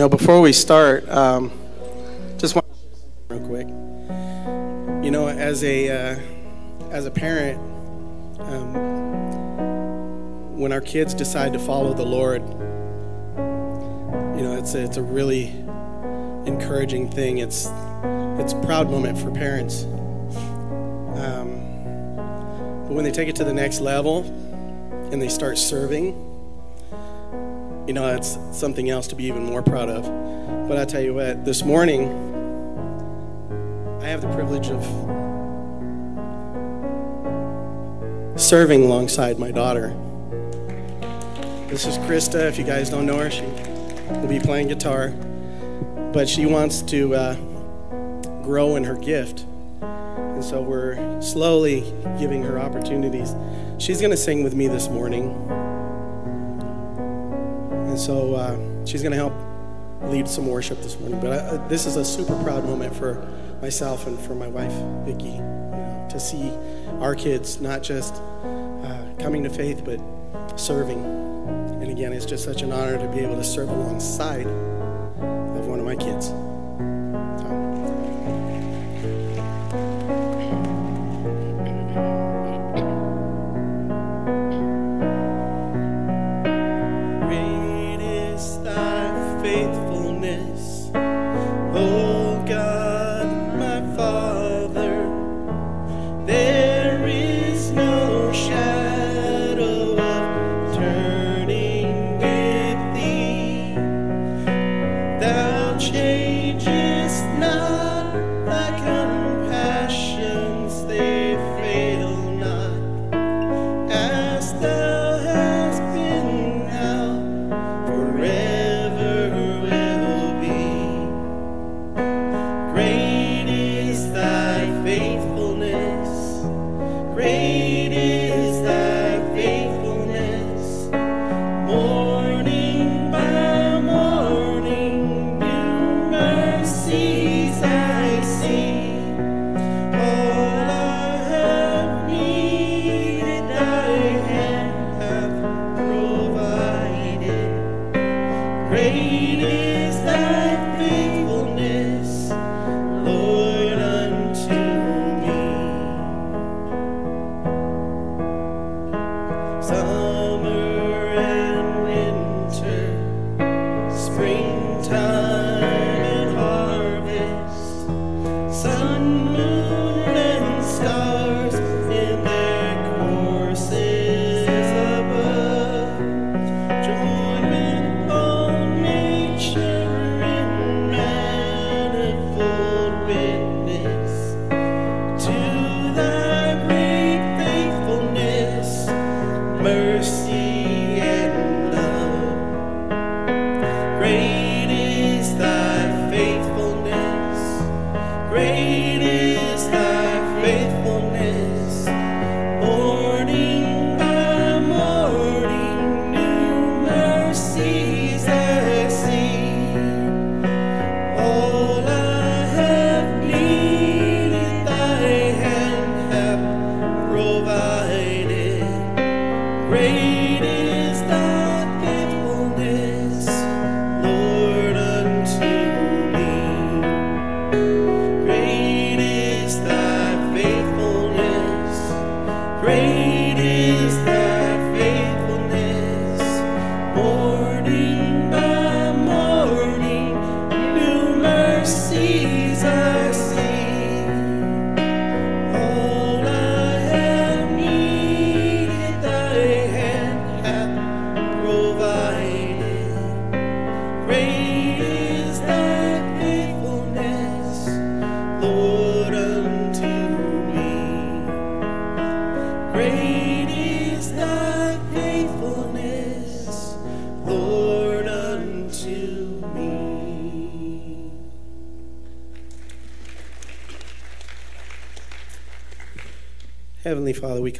know, before we start, um, just want to real quick. You know, as a uh, as a parent, um, when our kids decide to follow the Lord, you know, it's a, it's a really encouraging thing. It's it's a proud moment for parents. Um, but when they take it to the next level and they start serving you know, that's something else to be even more proud of. But I tell you what, this morning, I have the privilege of serving alongside my daughter. This is Krista. If you guys don't know her, she will be playing guitar. But she wants to uh, grow in her gift. And so we're slowly giving her opportunities. She's going to sing with me this morning. So uh, she's going to help lead some worship this morning. But I, this is a super proud moment for myself and for my wife, Vicki, you know, to see our kids not just uh, coming to faith, but serving. And again, it's just such an honor to be able to serve alongside of one of my kids.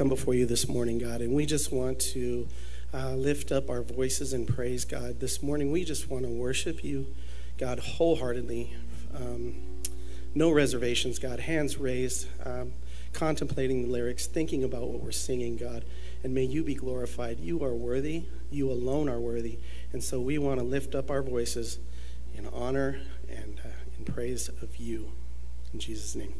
Come before you this morning, God, and we just want to uh, lift up our voices and praise, God. This morning, we just want to worship you, God, wholeheartedly. Um, no reservations, God, hands raised, um, contemplating the lyrics, thinking about what we're singing, God. And may you be glorified. You are worthy. You alone are worthy. And so we want to lift up our voices in honor and uh, in praise of you. In Jesus' name,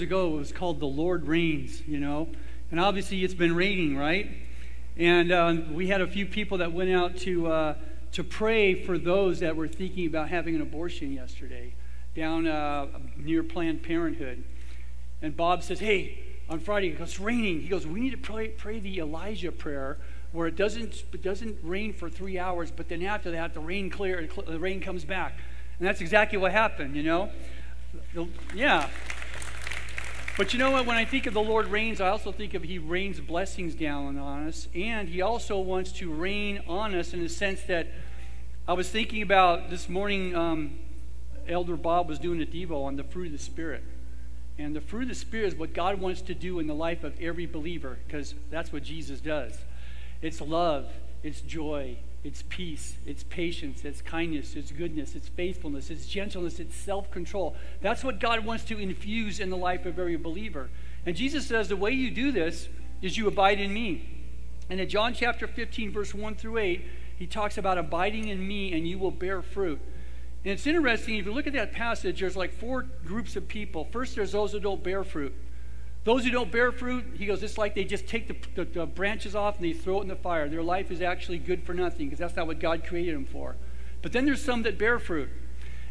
ago. It was called The Lord Reigns, you know. And obviously it's been raining, right? And uh, we had a few people that went out to, uh, to pray for those that were thinking about having an abortion yesterday down uh, near Planned Parenthood. And Bob says, Hey, on Friday, goes, it's raining. He goes, We need to pray, pray the Elijah prayer where it doesn't, it doesn't rain for three hours, but then after that, the rain clear, the rain comes back. And that's exactly what happened, you know? Yeah. But you know what? When I think of the Lord reigns, I also think of He rains blessings down on us. And He also wants to rain on us in the sense that I was thinking about this morning, um, Elder Bob was doing a Devo on the fruit of the Spirit. And the fruit of the Spirit is what God wants to do in the life of every believer, because that's what Jesus does. It's love, it's joy, it's peace, it's patience, it's kindness, it's goodness, it's faithfulness, it's gentleness, it's self control. That's what God wants to infuse in the life of every believer. And Jesus says the way you do this is you abide in me. And in John chapter 15, verse 1 through 8, he talks about abiding in me and you will bear fruit. And it's interesting, if you look at that passage, there's like four groups of people. First, there's those who don't bear fruit. Those who don't bear fruit, he goes, it's like they just take the, the, the, branches off and they throw it in the fire. Their life is actually good for nothing because that's not what God created them for. But then there's some that bear fruit.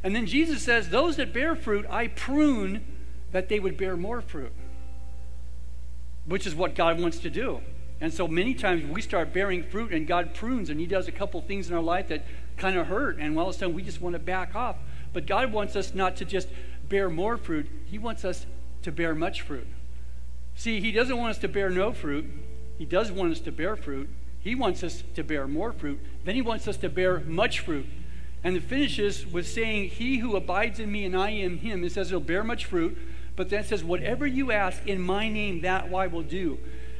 And then Jesus says, Those that bear fruit, I prune that they would bear more fruit, which is what God wants to do. And so many times we start bearing fruit and God prunes and He does a couple things in our life that kind of hurt. And all of a sudden we just want to back off. But God wants us not to just bear more fruit, He wants us to bear much fruit. See, He doesn't want us to bear no fruit. He does want us to bear fruit. He wants us to bear more fruit. Then He wants us to bear much fruit. And it finishes with saying, He who abides in me and I in him, it says he'll bear much fruit. But then it says, Whatever you ask in my name, that I will do.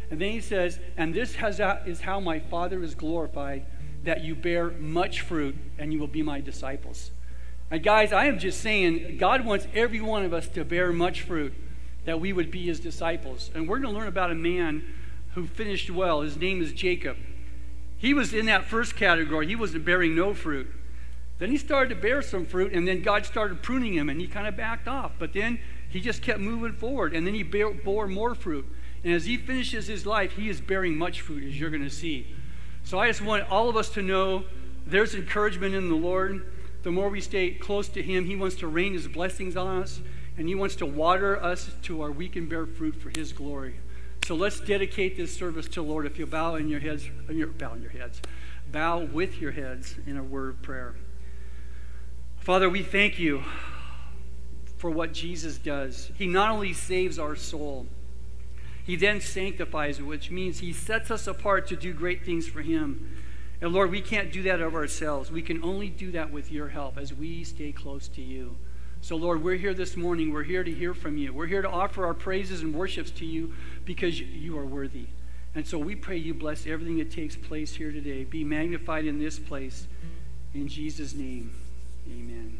And then he says, And this has, is how my Father is glorified, that you bear much fruit and you will be my disciples. And guys, I am just saying, God wants every one of us to bear much fruit that we would be his disciples. And we're going to learn about a man who finished well. His name is Jacob. He was in that first category. He wasn't bearing no fruit. Then he started to bear some fruit, and then God started pruning him, and he kind of backed off. But then he just kept moving forward, and then he bear, bore more fruit. And as he finishes his life, he is bearing much fruit, as you're going to see. So I just want all of us to know there's encouragement in the Lord. The more we stay close to him, he wants to rain his blessings on us and He wants to water us to where we can bear fruit for His glory. So let's dedicate this service to Lord. If you bow in your heads, your, bow in your heads, bow with your heads in a word of prayer. Father, we thank you for what Jesus does. He not only saves our soul, he then sanctifies it, which means he sets us apart to do great things for him. And Lord, we can't do that of ourselves. We can only do that with your help as we stay close to you. So, Lord, we're here this morning. We're here to hear from you. We're here to offer our praises and worships to you because you are worthy. And so we pray you bless everything that takes place here today. Be magnified in this place. In Jesus' name, amen.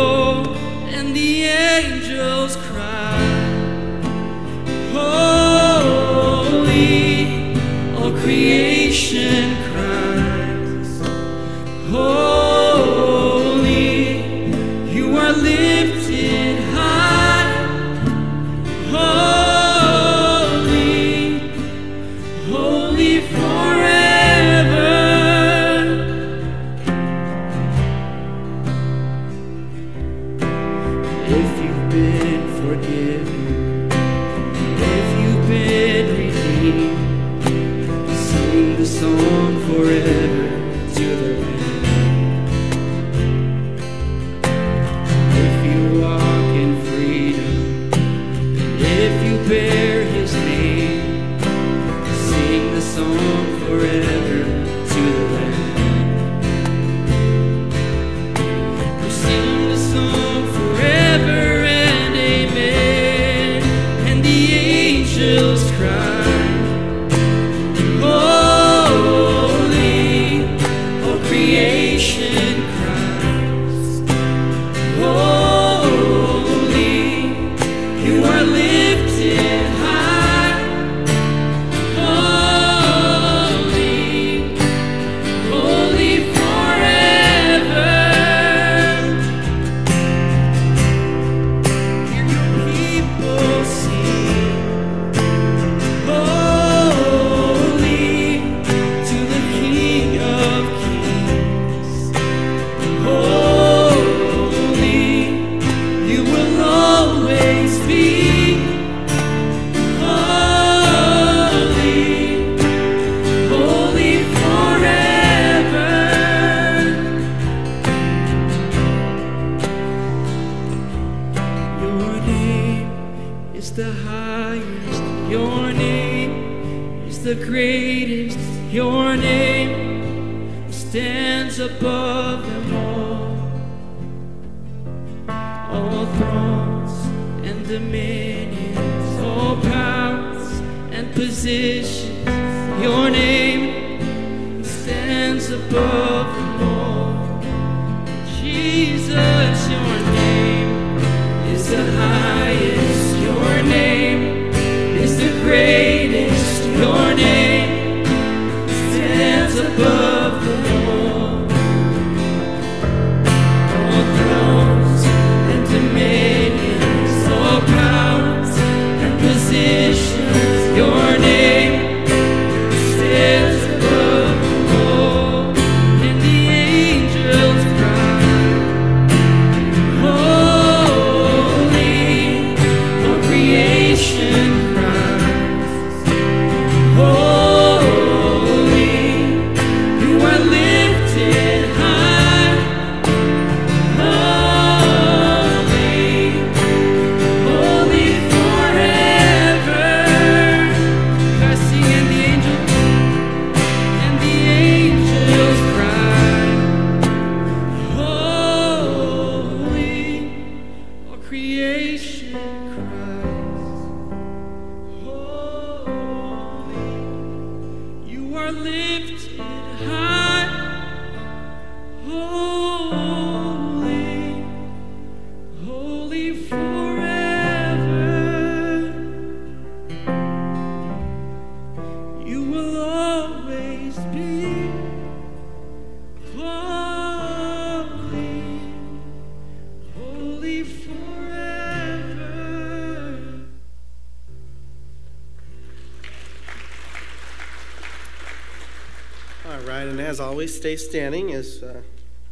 as always, stay standing as, uh,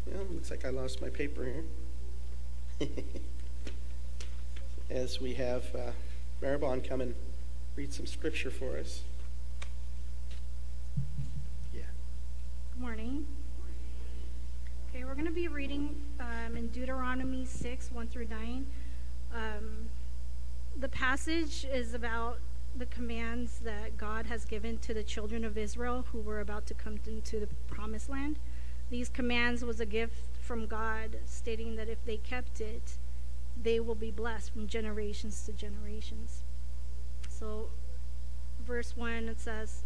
well, looks like I lost my paper here. as we have uh, Maribon come and read some scripture for us. Yeah. Good morning. Okay, we're going to be reading um, in Deuteronomy 6 1 through 9. Um, the passage is about the commands that God has given to the children of Israel who were about to come into the promised land. These commands was a gift from God stating that if they kept it, they will be blessed from generations to generations. So, verse 1 it says,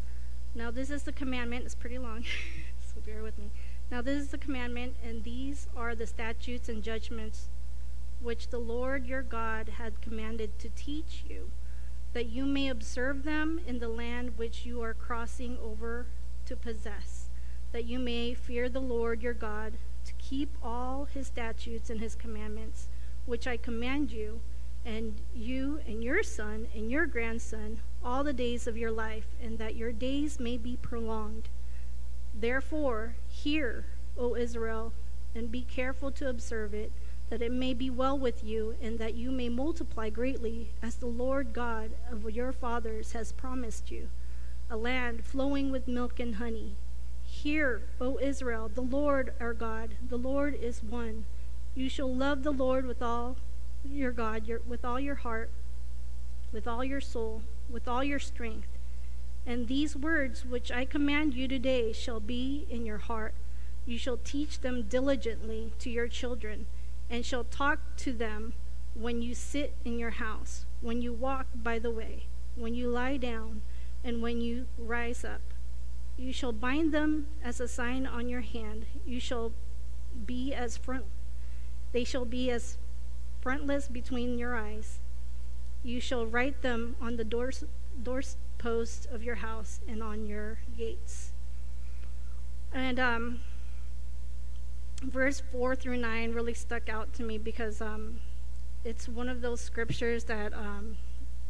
Now this is the commandment, it's pretty long, so bear with me. Now this is the commandment, and these are the statutes and judgments which the Lord your God had commanded to teach you, that you may observe them in the land which you are crossing over to possess, that you may fear the Lord your God, to keep all his statutes and his commandments, which I command you, and you and your son and your grandson all the days of your life, and that your days may be prolonged. Therefore, hear, O Israel, and be careful to observe it, that it may be well with you, and that you may multiply greatly, as the Lord God of your fathers has promised you, a land flowing with milk and honey. Hear, O Israel, the Lord our God, the Lord is one. You shall love the Lord with all your God, your, with all your heart, with all your soul, with all your strength. And these words which I command you today shall be in your heart. You shall teach them diligently to your children, and shall talk to them when you sit in your house, when you walk by the way, when you lie down, and when you rise up. You shall bind them as a sign on your hand. You shall be as front they shall be as frontlets between your eyes. You shall write them on the doors doorposts of your house and on your gates. And um, verse 4 through 9 really stuck out to me because um, it's one of those scriptures that um,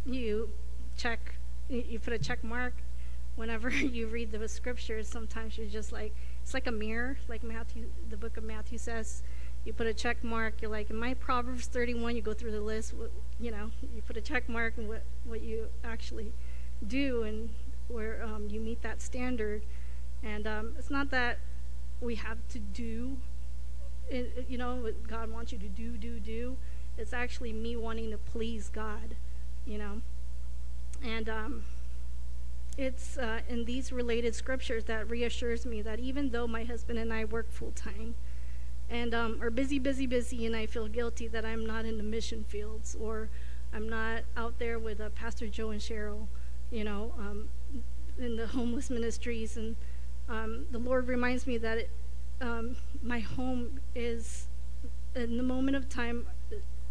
you check, you put a check mark whenever you read the scriptures. Sometimes you're just like, it's like a mirror, like Matthew, the book of Matthew says. You put a check mark, you're like, in my Proverbs 31, you go through the list, you know, you put a check mark and what, what you actually do and where um, you meet that standard. And um, it's not that we have to do, it, you know, what God wants you to do, do, do. It's actually me wanting to please God. you know. And um, it's uh, in these related scriptures that reassures me that even though my husband and I work full time and um, are busy, busy, busy, and I feel guilty that I'm not in the mission fields or I'm not out there with uh, Pastor Joe and Cheryl, you know, um, in the homeless ministries. And um, the Lord reminds me that it, um, my home is, in the moment of time,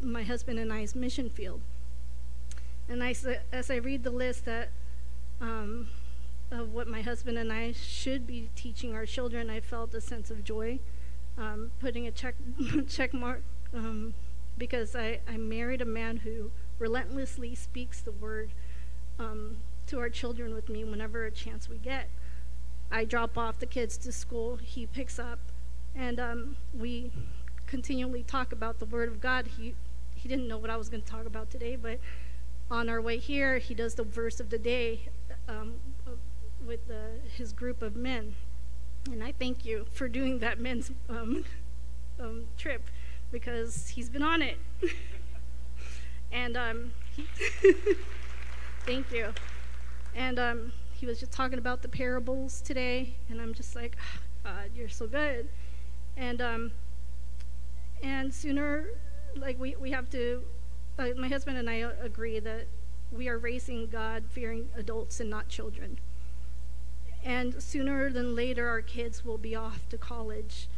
my husband and I's mission field. And I, as I read the list that um, of what my husband and I should be teaching our children, I felt a sense of joy, um, putting a check check mark um, because I, I married a man who relentlessly speaks the word um, to our children with me whenever a chance we get. I drop off the kids to school, he picks up, and um, we continually talk about the Word of God. He he didn't know what I was going to talk about today, but on our way here, he does the verse of the day um, with the, his group of men. And I thank you for doing that men's um, um, trip because he's been on it. and um, thank you. And um, he was just talking about the parables today, and I'm just like, oh, God, you're so good. And um, and sooner, like we we have to. Uh, my husband and I agree that we are raising God fearing adults and not children. And sooner than later, our kids will be off to college.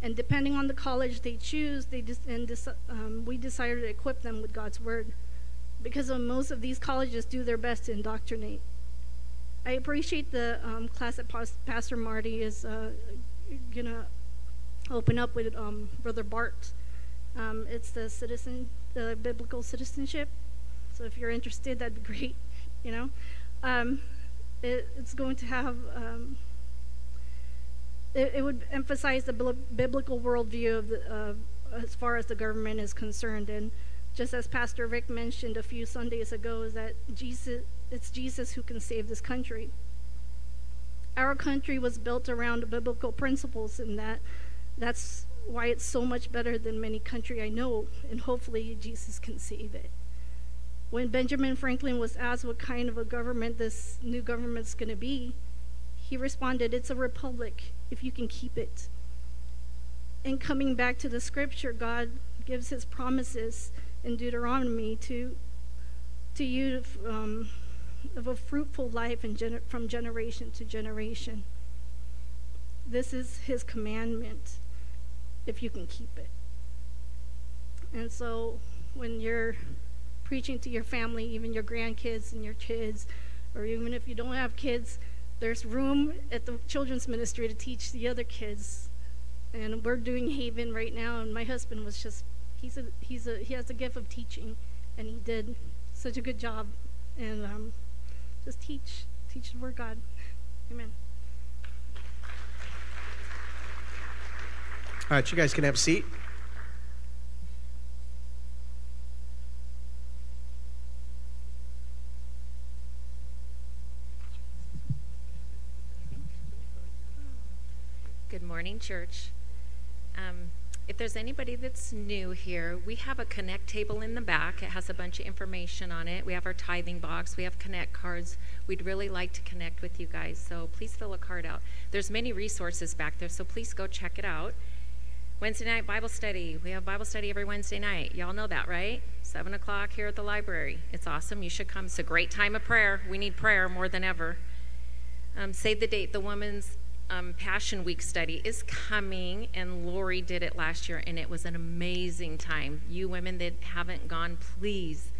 And depending on the college they choose, they just, and um, we desire to equip them with God's word. Because most of these colleges do their best to indoctrinate. I appreciate the um, class that Pastor Marty is uh, going to open up with um, Brother Bart. Um, it's the citizen, the biblical citizenship. So if you're interested, that'd be great. You know, um, it, it's going to have. Um, it, it, would emphasize the biblical worldview of the, uh, as far as the government is concerned, and just as Pastor Rick mentioned a few Sundays ago, is that Jesus, it's Jesus who can save this country. Our country was built around biblical principles, and that that's why it's so much better than many country I know, and hopefully Jesus can save it. When Benjamin Franklin was asked what kind of a government this new government's going to be, he responded, It's a republic if you can keep it. And coming back to the scripture, God gives his promises in Deuteronomy to, to you um, of a fruitful life gener- from generation to generation. This is his commandment if you can keep it. And so when you're preaching to your family, even your grandkids and your kids, or even if you don't have kids, there's room at the children's ministry to teach the other kids. And we're doing Haven right now, and my husband was just he's a he's a he has a gift of teaching, and he did such a good job. And um, just teach teach the word God. Amen. All right, you guys can have a seat. Good morning, church. Um, if there's anybody that's new here, we have a connect table in the back. It has a bunch of information on it. We have our tithing box. We have connect cards. We'd really like to connect with you guys, so please fill a card out. There's many resources back there, so please go check it out. Wednesday night Bible study. We have Bible study every Wednesday night. Y'all know that, right? 7 o'clock here at the library. It's awesome. You should come. It's a great time of prayer. We need prayer more than ever. Um, save the date. The woman's um, Passion Week study is coming, and Lori did it last year, and it was an amazing time. You women that haven't gone, please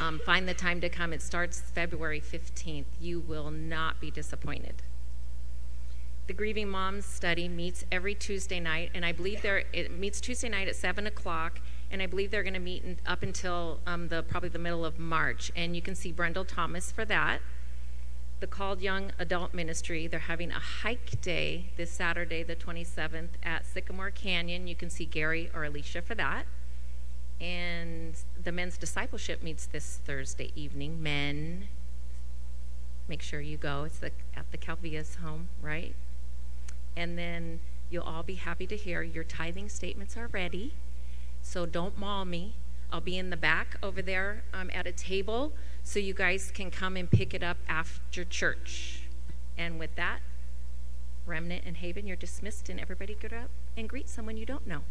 um, find the time to come. It starts February 15th. You will not be disappointed. The Grieving Moms study meets every Tuesday night, and I believe there it meets Tuesday night at 7 o'clock, and I believe they're going to meet up until um, the probably the middle of March. And you can see Brendel Thomas for that the Called Young Adult Ministry. They're having a hike day this Saturday, the 27th, at Sycamore Canyon. You can see Gary or Alicia for that. And the men's discipleship meets this Thursday evening. Men, make sure you go. It's the, at the Calvia's home, right? And then you'll all be happy to hear your tithing statements are ready. So don't maul me. I'll be in the back over there um, at a table so you guys can come and pick it up after church. And with that, Remnant and Haven, you're dismissed, and everybody get up and greet someone you don't know.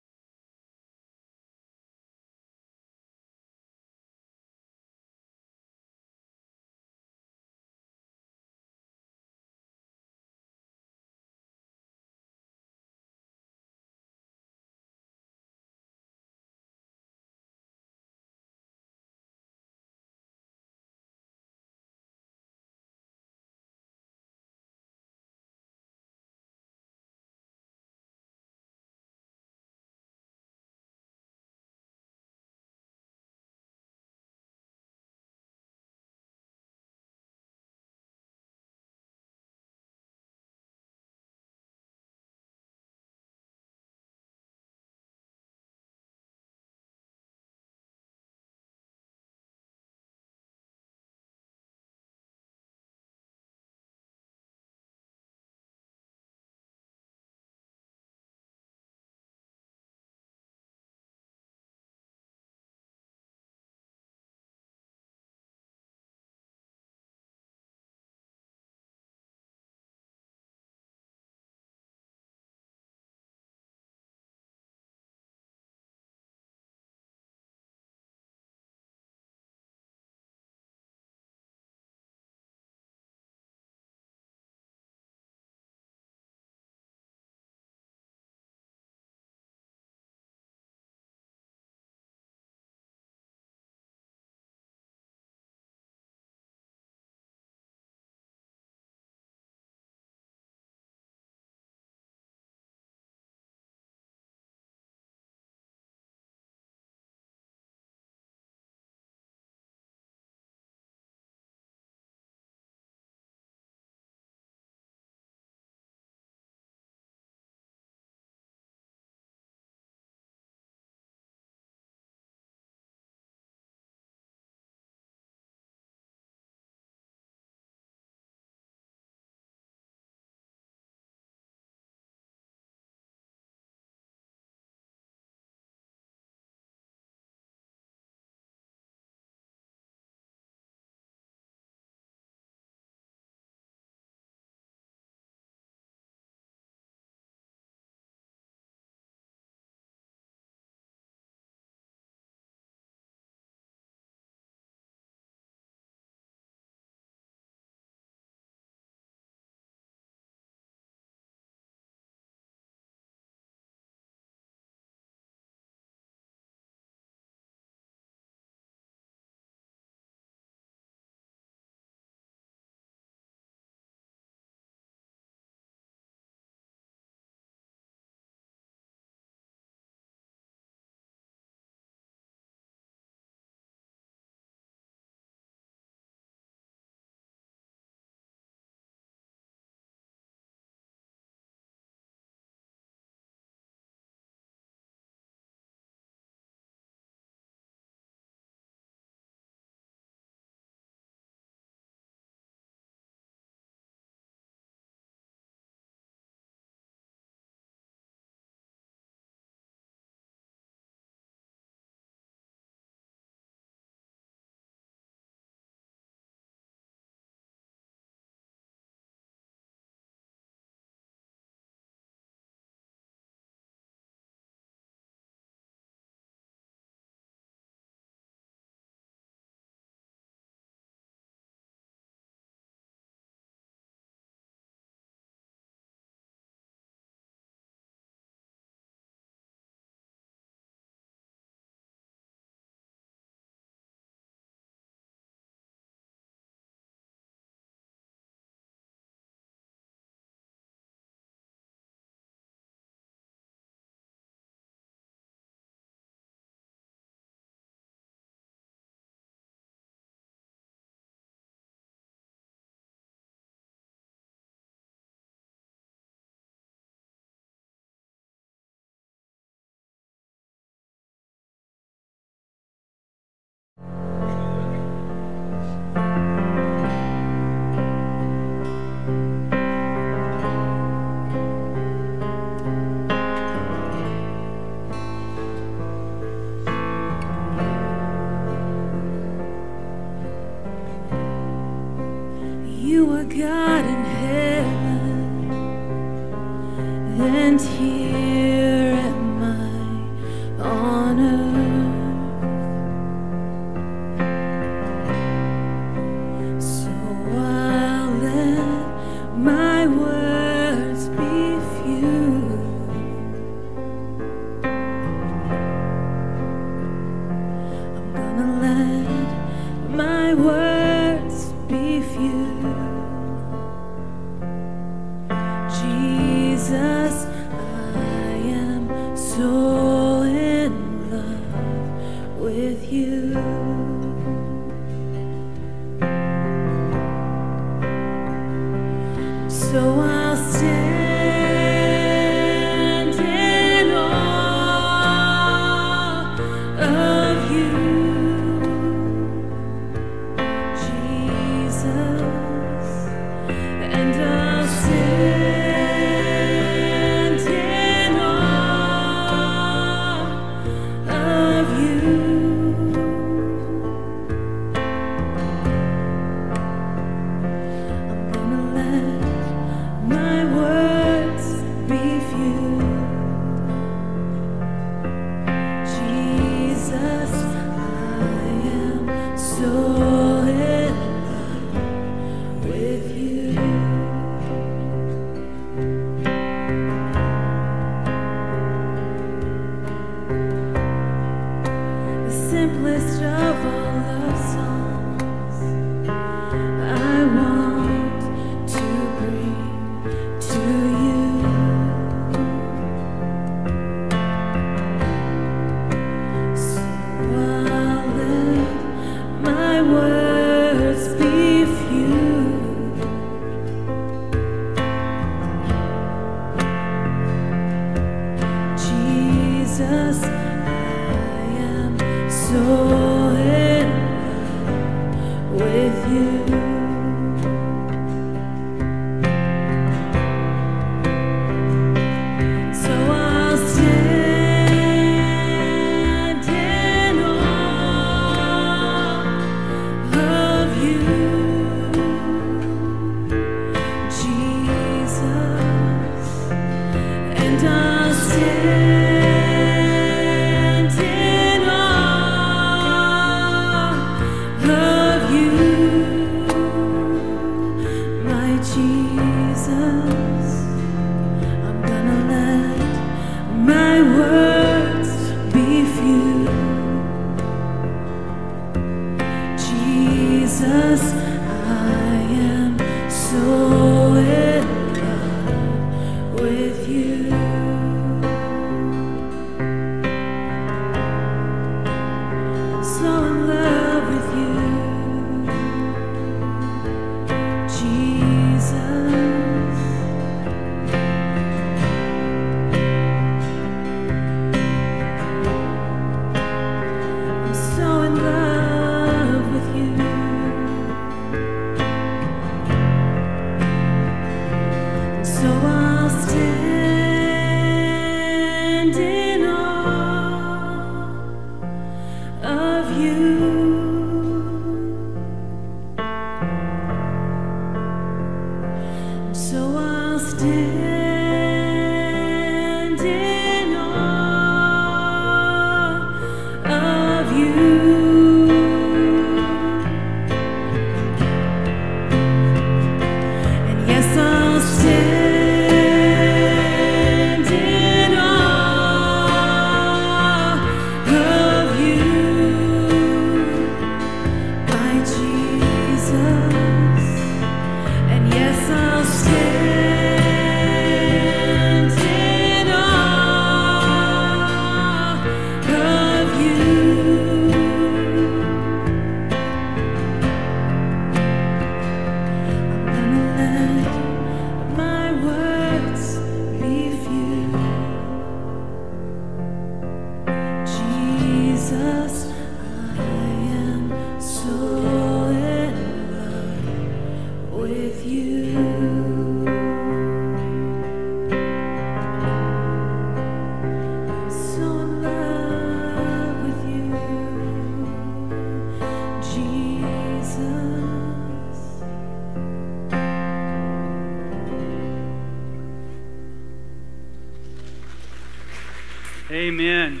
Amen.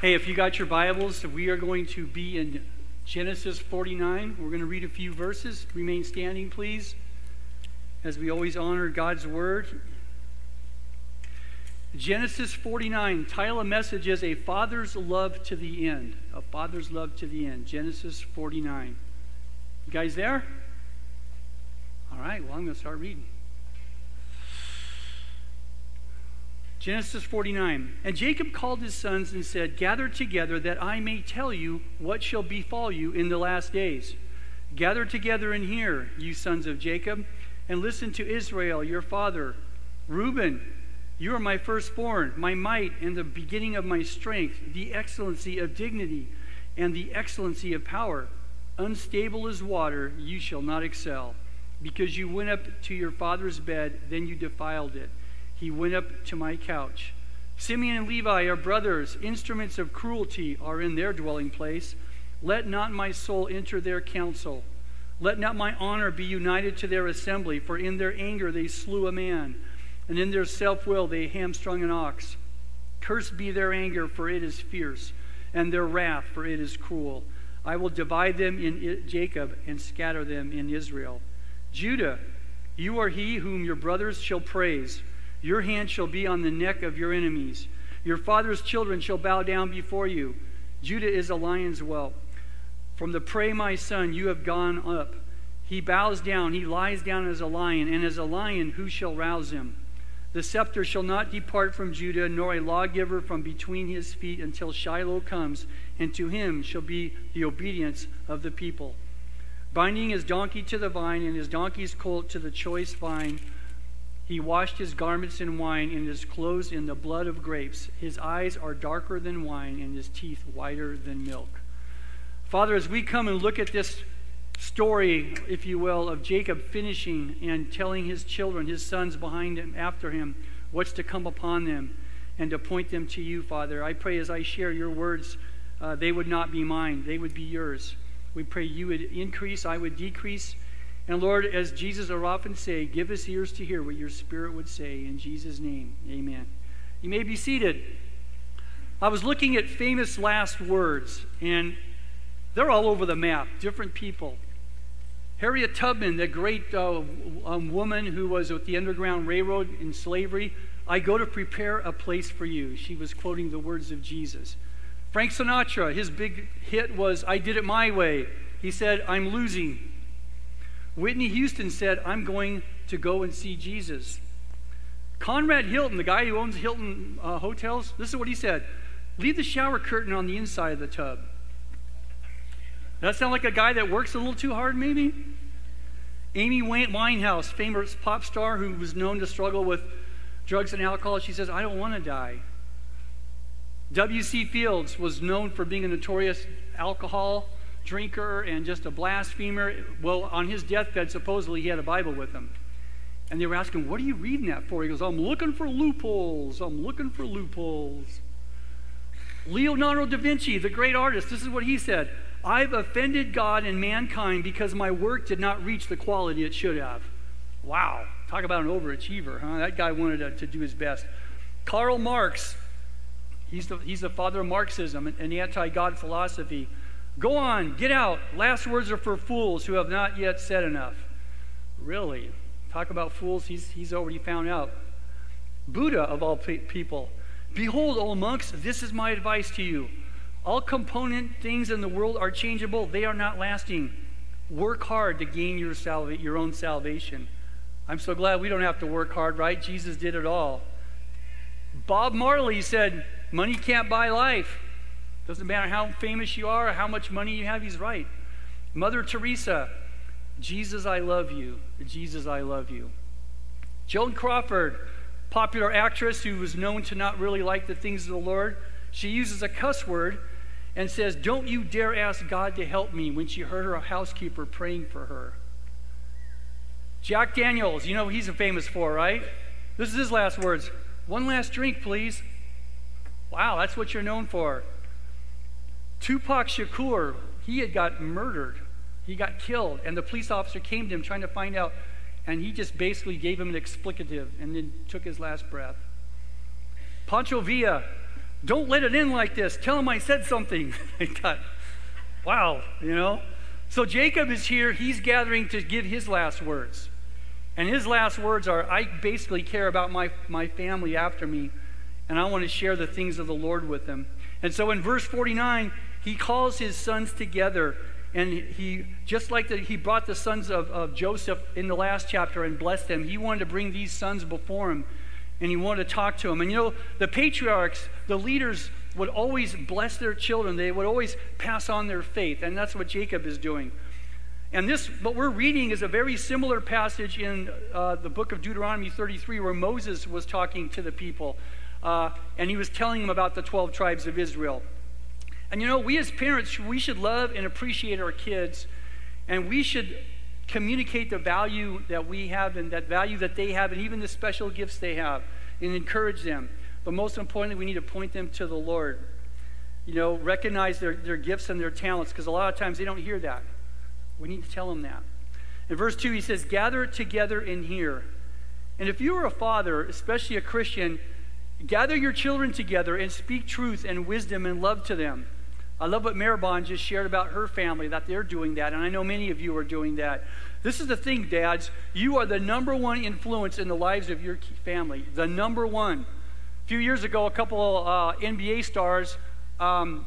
Hey, if you got your Bibles, we are going to be in Genesis 49. We're going to read a few verses. Remain standing, please, as we always honor God's Word. Genesis 49, title of message is A Father's Love to the End. A Father's Love to the End. Genesis 49. You guys there? All right, well, I'm going to start reading. Genesis 49. And Jacob called his sons and said, Gather together that I may tell you what shall befall you in the last days. Gather together and hear, you sons of Jacob, and listen to Israel, your father. Reuben, you are my firstborn, my might, and the beginning of my strength, the excellency of dignity, and the excellency of power. Unstable as water, you shall not excel. Because you went up to your father's bed, then you defiled it he went up to my couch. Simeon and Levi are brothers. Instruments of cruelty are in their dwelling place. Let not my soul enter their council. Let not my honor be united to their assembly, for in their anger they slew a man, and in their self will they hamstrung an ox. Cursed be their anger, for it is fierce, and their wrath, for it is cruel. I will divide them in Jacob and scatter them in Israel. Judah, you are he whom your brothers shall praise. Your hand shall be on the neck of your enemies. Your father's children shall bow down before you. Judah is a lion's whelp. From the prey, my son, you have gone up. He bows down, he lies down as a lion, and as a lion, who shall rouse him? The scepter shall not depart from Judah, nor a lawgiver from between his feet until Shiloh comes, and to him shall be the obedience of the people. Binding his donkey to the vine, and his donkey's colt to the choice vine, he washed his garments in wine and his clothes in the blood of grapes. His eyes are darker than wine and his teeth whiter than milk. Father, as we come and look at this story, if you will, of Jacob finishing and telling his children, his sons behind him, after him, what's to come upon them, and to point them to you, Father, I pray as I share your words, uh, they would not be mine, they would be yours. We pray you would increase, I would decrease. And Lord, as Jesus often say, give us ears to hear what your Spirit would say. In Jesus' name, amen. You may be seated. I was looking at famous last words, and they're all over the map, different people. Harriet Tubman, the great uh, um, woman who was with the Underground Railroad in slavery, I go to prepare a place for you. She was quoting the words of Jesus. Frank Sinatra, his big hit was I Did It My Way. He said, I'm losing. Whitney Houston said, I'm going to go and see Jesus. Conrad Hilton, the guy who owns Hilton uh, Hotels, this is what he said Leave the shower curtain on the inside of the tub. That sound like a guy that works a little too hard, maybe? Amy Winehouse, famous pop star who was known to struggle with drugs and alcohol, she says, I don't want to die. W.C. Fields was known for being a notorious alcohol drinker and just a blasphemer. Well, on his deathbed, supposedly he had a Bible with him. And they were asking, What are you reading that for? He goes, I'm looking for loopholes. I'm looking for loopholes. Leonardo da Vinci, the great artist, this is what he said I've offended God and mankind because my work did not reach the quality it should have. Wow. Talk about an overachiever, huh? That guy wanted to, to do his best. Karl Marx, he's the, he's the father of Marxism, an anti God philosophy. Go on, get out. Last words are for fools who have not yet said enough. Really? Talk about fools, he's, he's already found out. Buddha, of all pe- people, behold, O monks, this is my advice to you. All component things in the world are changeable, they are not lasting. Work hard to gain your, salva- your own salvation. I'm so glad we don't have to work hard, right? Jesus did it all. Bob Marley said, Money can't buy life. Doesn't matter how famous you are or how much money you have, he's right. Mother Teresa, Jesus, I love you. Jesus, I love you. Joan Crawford, popular actress who was known to not really like the things of the Lord, she uses a cuss word and says, Don't you dare ask God to help me when she heard her housekeeper praying for her. Jack Daniels, you know he's famous for, right? This is his last words. One last drink, please. Wow, that's what you're known for. Tupac Shakur, he had got murdered. He got killed, and the police officer came to him trying to find out, and he just basically gave him an explicative and then took his last breath. Pancho Villa, Don't let it in like this. Tell him I said something. I thought, wow, you know? So Jacob is here. He's gathering to give his last words. And his last words are I basically care about my, my family after me, and I want to share the things of the Lord with them. And so in verse 49, he calls his sons together. And he, just like the, he brought the sons of, of Joseph in the last chapter and blessed them, he wanted to bring these sons before him and he wanted to talk to them. And you know, the patriarchs, the leaders, would always bless their children. They would always pass on their faith. And that's what Jacob is doing. And this, what we're reading, is a very similar passage in uh, the book of Deuteronomy 33, where Moses was talking to the people. Uh, and he was telling them about the 12 tribes of Israel. And you know, we as parents, we should love and appreciate our kids. And we should communicate the value that we have and that value that they have and even the special gifts they have and encourage them. But most importantly, we need to point them to the Lord. You know, recognize their, their gifts and their talents because a lot of times they don't hear that. We need to tell them that. In verse 2, he says, Gather together in here. And if you are a father, especially a Christian, gather your children together and speak truth and wisdom and love to them. I love what Maribon just shared about her family, that they're doing that, and I know many of you are doing that. This is the thing, dads. You are the number one influence in the lives of your family. The number one. A few years ago, a couple uh, NBA stars, um,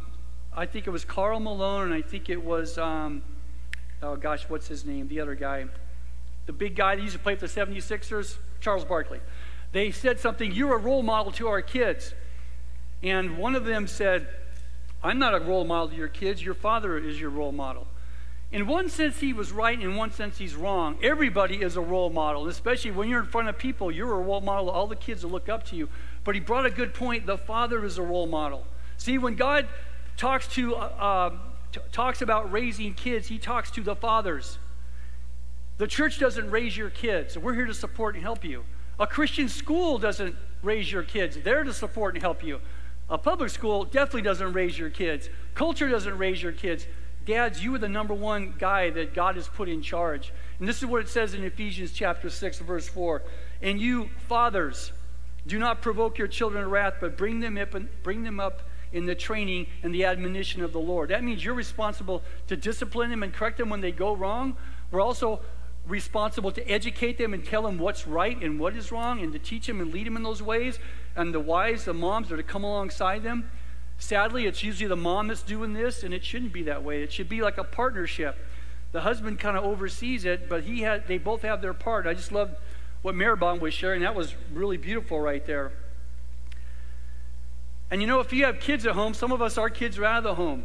I think it was Karl Malone, and I think it was, um, oh gosh, what's his name? The other guy. The big guy that used to play for the 76ers, Charles Barkley. They said something, You're a role model to our kids. And one of them said, I'm not a role model to your kids. Your father is your role model. In one sense, he was right. In one sense, he's wrong. Everybody is a role model, especially when you're in front of people. You're a role model. All the kids will look up to you. But he brought a good point. The father is a role model. See, when God talks to uh, t- talks about raising kids, he talks to the fathers. The church doesn't raise your kids. We're here to support and help you. A Christian school doesn't raise your kids. They're to support and help you. A public school definitely doesn't raise your kids. Culture doesn't raise your kids. Dads, you are the number one guy that God has put in charge. And this is what it says in Ephesians chapter 6, verse 4. And you, fathers, do not provoke your children to wrath, but bring them up, bring them up in the training and the admonition of the Lord. That means you're responsible to discipline them and correct them when they go wrong. We're also responsible to educate them and tell them what's right and what is wrong and to teach them and lead them in those ways. And the wives, the moms, are to come alongside them. Sadly, it's usually the mom that's doing this, and it shouldn't be that way. It should be like a partnership. The husband kind of oversees it, but he had, they both have their part. I just loved what Maribon was sharing. That was really beautiful right there. And you know, if you have kids at home, some of us, our kids are out of the home.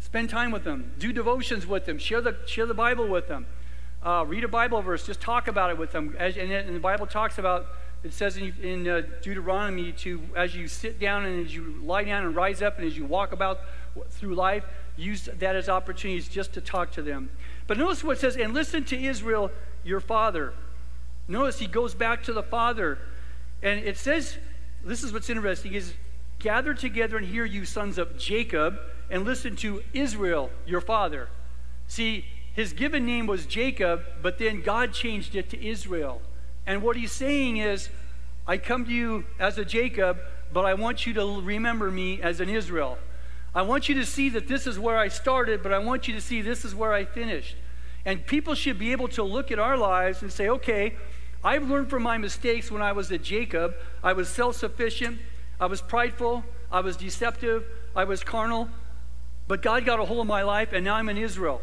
Spend time with them, do devotions with them, share the, share the Bible with them. Uh, read a Bible verse. Just talk about it with them. As, and, and the Bible talks about, it says in, in uh, Deuteronomy to, as you sit down and as you lie down and rise up and as you walk about through life, use that as opportunities just to talk to them. But notice what it says, and listen to Israel, your father. Notice he goes back to the father. And it says, this is what's interesting, is gather together and hear you sons of Jacob, and listen to Israel, your father. See, his given name was Jacob, but then God changed it to Israel. And what he's saying is, I come to you as a Jacob, but I want you to remember me as an Israel. I want you to see that this is where I started, but I want you to see this is where I finished. And people should be able to look at our lives and say, okay, I've learned from my mistakes when I was a Jacob. I was self sufficient, I was prideful, I was deceptive, I was carnal. But God got a hold of my life, and now I'm in Israel.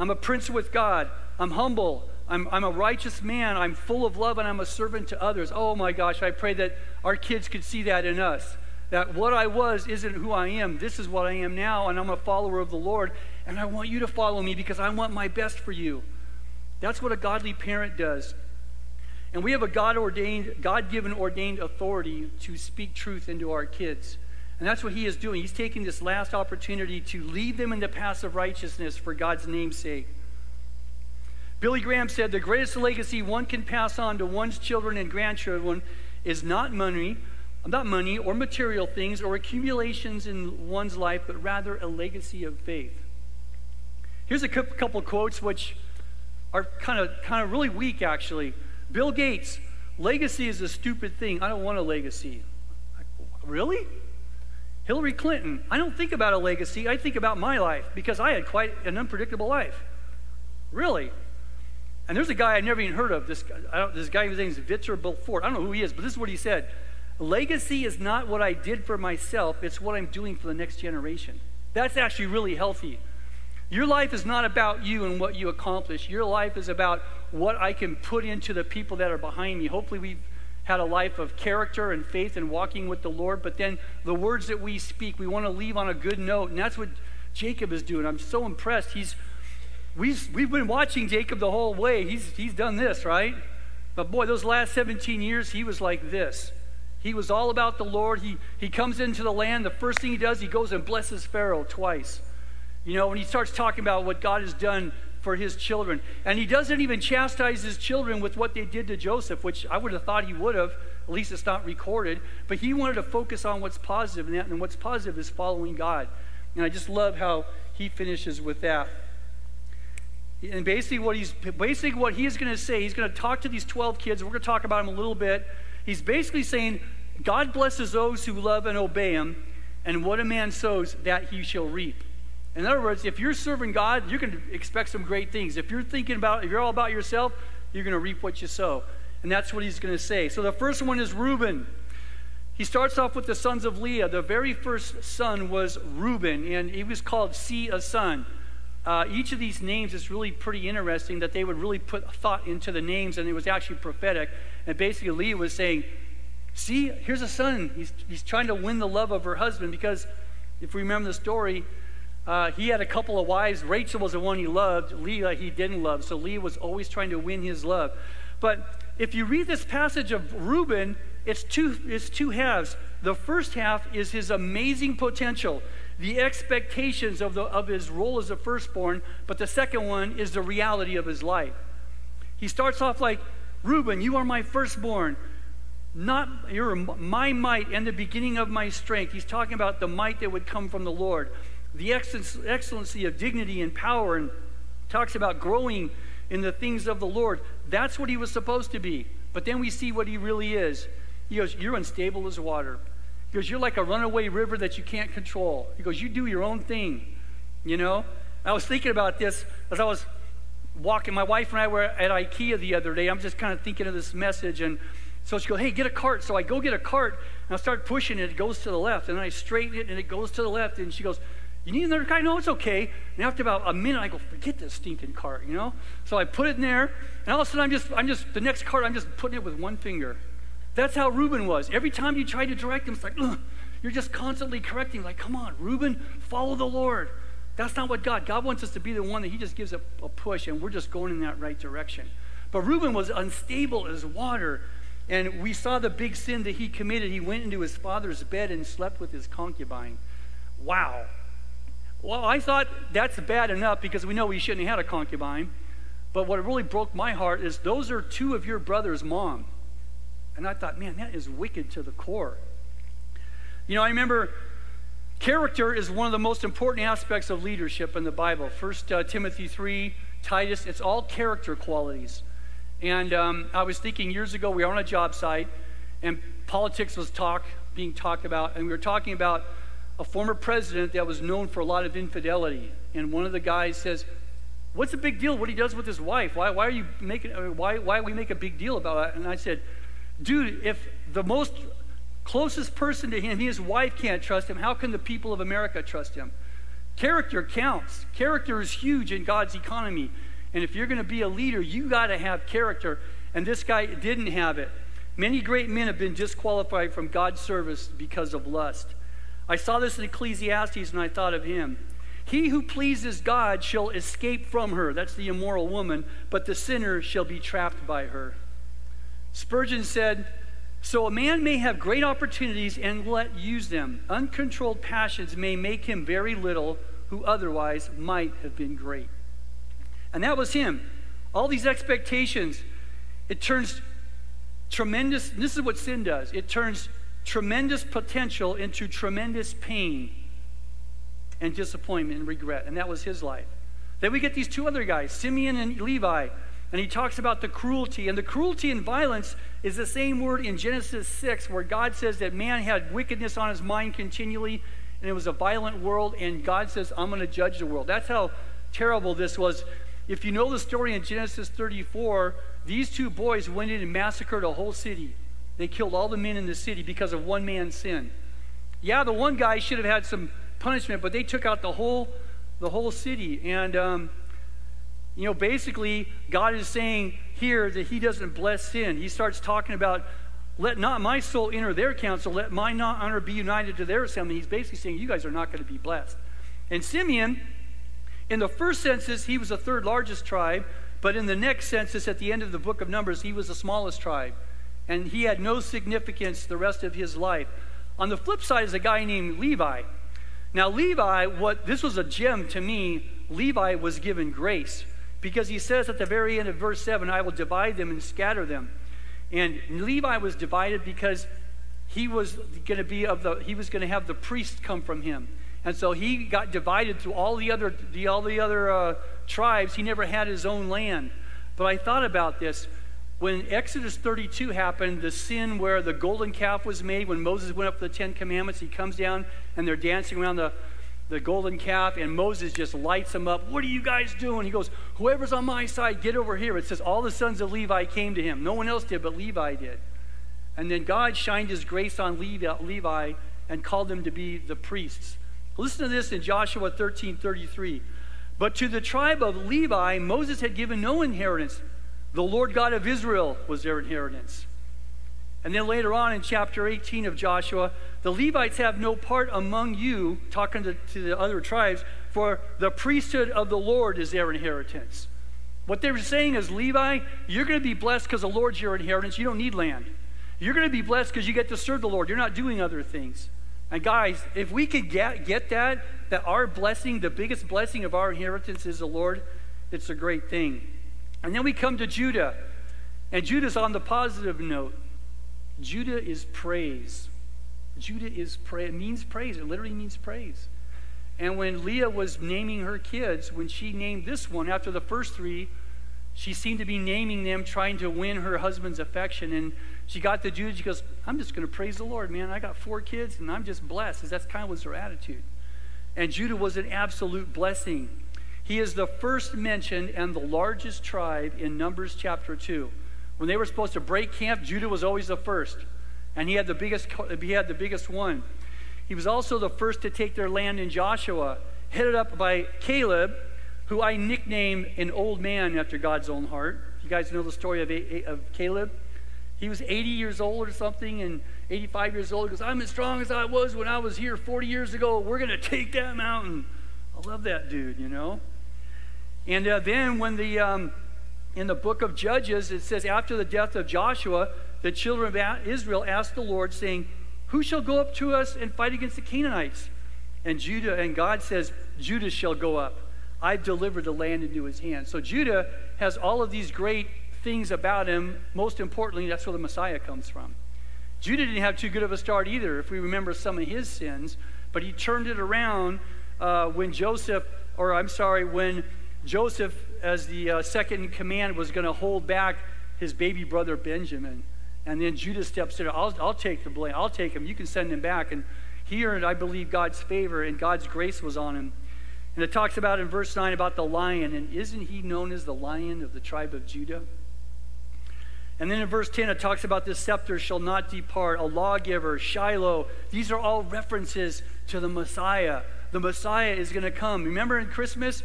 I'm a prince with God. I'm humble. I'm, I'm a righteous man. I'm full of love and I'm a servant to others. Oh my gosh, I pray that our kids could see that in us. That what I was isn't who I am. This is what I am now, and I'm a follower of the Lord. And I want you to follow me because I want my best for you. That's what a godly parent does. And we have a God ordained, God given ordained authority to speak truth into our kids. And that's what he is doing. He's taking this last opportunity to lead them in the paths of righteousness for God's name's sake. Billy Graham said the greatest legacy one can pass on to one's children and grandchildren is not money, not money or material things or accumulations in one's life, but rather a legacy of faith. Here's a couple quotes which are kind of kind of really weak actually. Bill Gates, legacy is a stupid thing. I don't want a legacy. Really? Hillary Clinton. I don't think about a legacy. I think about my life because I had quite an unpredictable life. Really. And there's a guy I've never even heard of. This, this guy, his name is Victor Belfort. I don't know who he is, but this is what he said. Legacy is not what I did for myself, it's what I'm doing for the next generation. That's actually really healthy. Your life is not about you and what you accomplish. Your life is about what I can put into the people that are behind me. Hopefully, we've had a life of character and faith and walking with the Lord, but then the words that we speak, we want to leave on a good note. And that's what Jacob is doing. I'm so impressed. He's, we've, we've been watching Jacob the whole way. He's, he's done this, right? But boy, those last 17 years, he was like this. He was all about the Lord. He, he comes into the land. The first thing he does, he goes and blesses Pharaoh twice. You know, when he starts talking about what God has done for his children. And he doesn't even chastise his children with what they did to Joseph, which I would have thought he would have. At least it's not recorded. But he wanted to focus on what's positive, and, that, and what's positive is following God. And I just love how he finishes with that. And basically, what he's basically what he is going to say, he's going to talk to these 12 kids. We're going to talk about them a little bit. He's basically saying, God blesses those who love and obey him, and what a man sows, that he shall reap. In other words, if you're serving God, you can expect some great things. If you're thinking about, if you're all about yourself, you're going to reap what you sow. And that's what he's going to say. So the first one is Reuben. He starts off with the sons of Leah. The very first son was Reuben, and he was called See a Son. Uh, each of these names is really pretty interesting that they would really put thought into the names, and it was actually prophetic. And basically, Leah was saying, See, here's a son. He's, he's trying to win the love of her husband because if we remember the story, uh, he had a couple of wives. Rachel was the one he loved. Leah he didn't love. So Leah was always trying to win his love. But if you read this passage of Reuben, it's two, it's two halves. The first half is his amazing potential, the expectations of, the, of his role as a firstborn, but the second one is the reality of his life. He starts off like, Reuben, you are my firstborn. Not you're my might and the beginning of my strength. He's talking about the might that would come from the Lord the excellency of dignity and power and talks about growing in the things of the Lord. That's what he was supposed to be. But then we see what he really is. He goes, You're unstable as water. He goes, You're like a runaway river that you can't control. He goes, You do your own thing. You know? I was thinking about this as I was walking. My wife and I were at IKEA the other day. I'm just kind of thinking of this message. And so she goes, Hey, get a cart. So I go get a cart and I start pushing it. It goes to the left. And I straighten it and it goes to the left. And she goes, you need another car? No, it's okay. And after about a minute, I go, forget this stinking cart, you know? So I put it in there, and all of a sudden I'm just, I'm just, the next cart, I'm just putting it with one finger. That's how Reuben was. Every time you try to direct him, it's like, Ugh. you're just constantly correcting, like, come on, Reuben, follow the Lord. That's not what God, God wants us to be the one that he just gives a, a push, and we're just going in that right direction. But Reuben was unstable as water. And we saw the big sin that he committed. He went into his father's bed and slept with his concubine. Wow. Well, I thought that's bad enough because we know we shouldn't have had a concubine. But what really broke my heart is those are two of your brother's mom. And I thought, man, that is wicked to the core. You know, I remember character is one of the most important aspects of leadership in the Bible. First uh, Timothy 3, Titus, it's all character qualities. And um, I was thinking years ago, we were on a job site, and politics was talk being talked about, and we were talking about a former president that was known for a lot of infidelity. And one of the guys says, What's the big deal what he does with his wife? Why, why are you making, uh, why, why we make a big deal about it? And I said, Dude, if the most closest person to him, his wife can't trust him, how can the people of America trust him? Character counts. Character is huge in God's economy. And if you're going to be a leader, you got to have character. And this guy didn't have it. Many great men have been disqualified from God's service because of lust. I saw this in Ecclesiastes and I thought of him. He who pleases God shall escape from her. That's the immoral woman, but the sinner shall be trapped by her. Spurgeon said, So a man may have great opportunities and let use them. Uncontrolled passions may make him very little who otherwise might have been great. And that was him. All these expectations, it turns tremendous, this is what sin does. It turns tremendous potential into tremendous pain and disappointment and regret. And that was his life. Then we get these two other guys, Simeon and Levi, and he talks about the cruelty. And the cruelty and violence is the same word in Genesis 6 where God says that man had wickedness on his mind continually and it was a violent world, and God says, I'm going to judge the world. That's how terrible this was. If you know the story in Genesis 34, these two boys went in and massacred a whole city. They killed all the men in the city because of one man's sin. Yeah, the one guy should have had some punishment, but they took out the whole, the whole city. And, um, you know, basically, God is saying here that He doesn't bless sin. He starts talking about let not my soul enter their council. Let my not honor be united to their assembly. He's basically saying, you guys are not going to be blessed. And Simeon, in the first census, he was the third largest tribe. But in the next census, at the end of the book of Numbers, he was the smallest tribe. And he had no significance the rest of his life. On the flip side is a guy named Levi. Now, Levi, what this was a gem to me, Levi was given grace. Because he says at the very end of verse 7, I will divide them and scatter them. And Levi was divided because he was going to be of the he was going to have the priest come from him. And so he got divided through all the other the, all the other uh, tribes. He never had his own land. But I thought about this when Exodus 32 happened, the sin where the golden calf was made, when Moses went up to the Ten Commandments, he comes down and they're dancing around the, the golden calf, and Moses just lights them up. What are you guys doing? He goes, Whoever's on my side, get over here. It says, All the sons of Levi came to him. No one else did, but Levi did. And then God shined his grace on Levi and called them to be the priests. Listen to this in Joshua 13 33. But to the tribe of Levi, Moses had given no inheritance. The Lord God of Israel was their inheritance. And then later on in chapter 18 of Joshua, the Levites have no part among you, talking to, to, the other tribes, for the priesthood of the Lord is their inheritance. What they were saying is, Levi, you're going to be blessed because the Lord's your inheritance. You don't need land. You're going to be blessed because you get to serve the Lord. You're not doing other things. And guys, if we could get, get that, that our blessing, the biggest blessing of our inheritance is the Lord, it's a great thing. And then we come to Judah. And Judah's on the positive note. Judah is praise. Judah is praise. It means praise. It literally means praise. And when Leah was naming her kids, when she named this one after the first three, she seemed to be naming them, trying to win her husband's affection. And she got to Judah. She goes, I'm just going to praise the Lord, man. I got four kids and I'm just blessed. That's kind of was her attitude. And Judah was an absolute blessing. He is the first mentioned and the largest tribe in Numbers chapter 2. When they were supposed to break camp, Judah was always the first. And he had the biggest, he had the biggest one. He was also the first to take their land in Joshua, headed up by Caleb, who I nicknamed an old man after God's own heart. You guys know the story of, of Caleb? He was 80 years old or something, and 85 years old. He goes, I'm as strong as I was when I was here 40 years ago. We're going to take that mountain. I love that dude, you know? And uh, then when the um, in the book of Judges, it says, after the death of Joshua, the children of Israel asked the Lord, saying, Who shall go up to us and fight against the Canaanites? And Judah, and God says, Judah shall go up. I've delivered the land into his hand. So Judah has all of these great things about him. Most importantly, that's where the Messiah comes from. Judah didn't have too good of a start either, if we remember some of his sins, but he turned it around uh, when Joseph, or I'm sorry, when Joseph as the uh, second in command, was going to hold back his baby brother Benjamin. And then Judah steps in. I'll, I'll take the blame. I'll take him. You can send him back. And he earned, I believe, God's favor, and God's grace was on him. And it talks about in verse 9 about the lion. And isn't he known as the lion of the tribe of Judah? And then in verse 10, it talks about the scepter shall not depart, a lawgiver, Shiloh. These are all references to the Messiah. The Messiah is going to come. Remember in Christmas,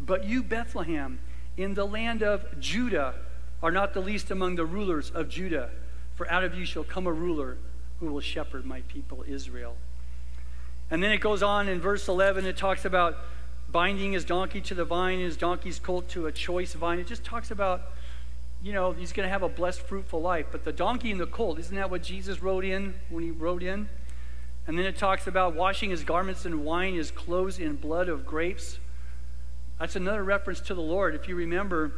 but you, Bethlehem, in the land of Judah, are not the least among the rulers of Judah, for out of you shall come a ruler who will shepherd my people Israel. And then it goes on in verse 11, it talks about binding his donkey to the vine, his donkey's colt to a choice vine. It just talks about, you know, he's going to have a blessed, fruitful life. But the donkey and the colt, isn't that what Jesus rode in when he rode in? And then it talks about washing his garments in wine, his clothes in blood of grapes. That's another reference to the Lord. If you remember,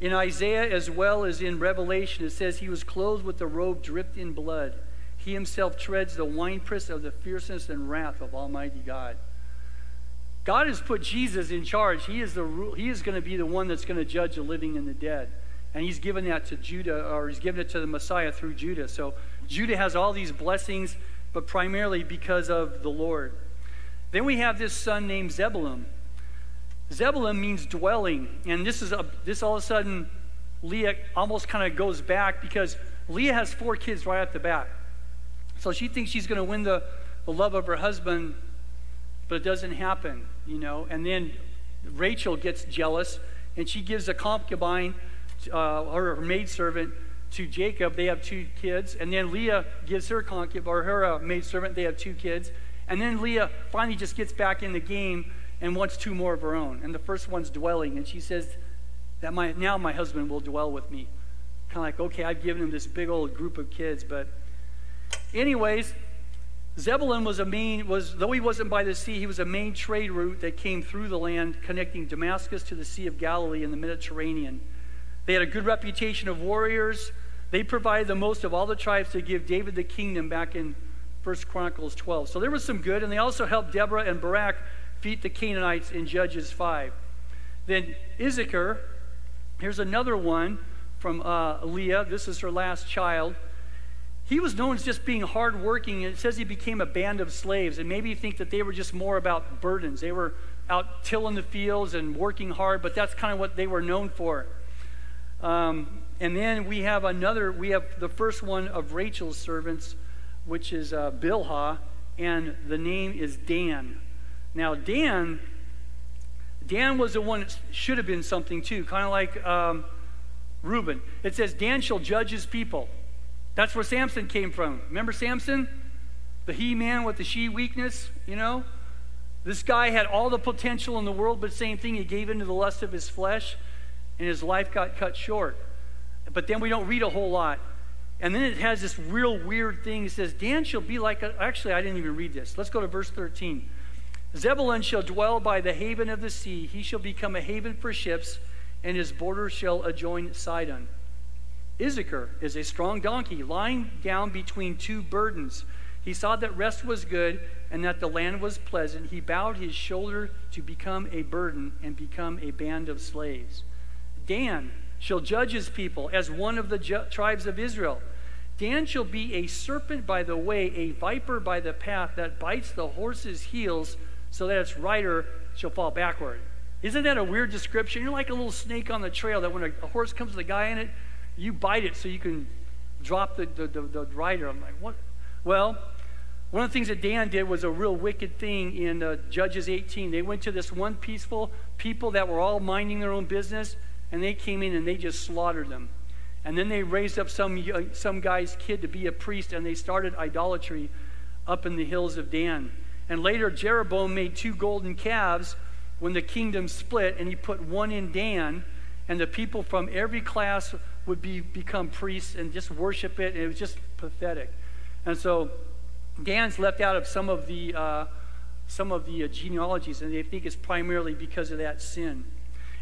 in Isaiah as well as in Revelation, it says he was clothed with a robe dripped in blood. He himself treads the winepress of the fierceness and wrath of Almighty God. God has put Jesus in charge. He is, the, he is going to be the one that's going to judge the living and the dead. And he's given that to Judah, or he's given it to the Messiah through Judah. So Judah has all these blessings, but primarily because of the Lord. Then we have this son named Zebulun. Zebulun means dwelling. And this is a, this all of a sudden, Leah almost kind of goes back because Leah has four kids right off the bat. So she thinks she's going to win the, the love of her husband, but it doesn't happen, you know. And then Rachel gets jealous and she gives a concubine, uh, her, her maidservant, to Jacob. They have two kids. And then Leah gives her concubine, or her uh, maidservant, they have two kids. And then Leah finally just gets back in the game and wants two more of her own. And the first one's dwelling. And she says, that my, now my husband will dwell with me. Kind of like, okay, I've given him this big old group of kids. But, anyways, Zebulun was a main, was, though he wasn't by the sea, he was a main trade route that came through the land connecting Damascus to the Sea of Galilee in the Mediterranean. They had a good reputation of warriors. They provided the most of all the tribes to give David the kingdom back in 1 Chronicles 12. So there was some good, and they also helped Deborah and Barak defeat the Canaanites in Judges 5. Then Issachar, here's another one from uh, Leah. This is her last child. He was known as just being hardworking, and it says he became a band of slaves. And maybe you think that they were just more about burdens. They were out tilling the fields and working hard, but that's kind of what they were known for. Um, and then we have another, we have the first one of Rachel's servants, which is uh, Bilhah, and the name is Dan. Now, Dan, Dan was the one that should have been something too, kind of like um, Reuben. It says, Dan shall judge his people. That's where Samson came from. Remember Samson? The he man with the she weakness, you know? This guy had all the potential in the world, but same thing, he gave into the lust of his flesh, and his life got cut short. But then we don't read a whole lot. And then it has this real weird thing. It says, Dan shall be like, a, actually, I didn't even read this. Let's go to verse 13. Zebulun shall dwell by the haven of the sea. He shall become a haven for ships, and his borders shall adjoin Sidon. Issachar is a strong donkey, lying down between two burdens. He saw that rest was good and that the land was pleasant. He bowed his shoulder to become a burden and become a band of slaves. Dan shall judge his people as one of the ju- tribes of Israel. Dan shall be a serpent by the way, a viper by the path that bites the horse's heels so that its rider shall fall backward. Isn't that a weird description? You're like a little snake on the trail that when a, a horse comes with a guy in it, you bite it so you can drop the, the, the, the rider. I'm like, what? Well, one of the things that Dan did was a real wicked thing in uh, Judges 18. They went to this one peaceful people that were all minding their own business, and they came in and they just slaughtered them. And then they raised up some, uh, some guy's kid to be a priest, and they started idolatry up in the hills of Dan. And later, Jeroboam made two golden calves when the kingdom split, and he put one in Dan, and the people from every class would be, become priests and just worship it. And it was just pathetic. And so Dan's left out of some of the, uh, some of the uh, genealogies, and they think it's primarily because of that sin.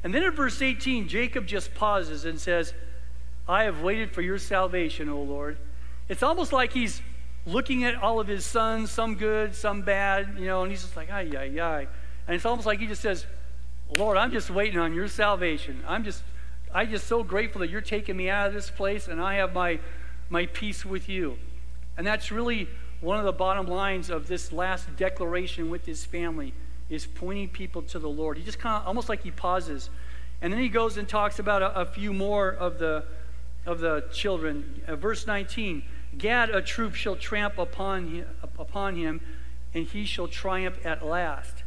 And then in verse 18, Jacob just pauses and says, I have waited for your salvation, O Lord. It's almost like he's looking at all of his sons, some good, some bad, you know, and he's just like, ay, ay, ay. And it's almost like he just says, Lord, I'm just waiting on your salvation. I'm just, I'm just so grateful that you're taking me out of this place and I have my, my peace with you. And that's really one of the bottom lines of this last declaration with his family is pointing people to the Lord. He just kind of almost like he pauses. And then he goes and talks about a, a few more of the of the children. Uh, verse 19 Gad, a troop shall tramp upon him, upon him, and he shall triumph at last.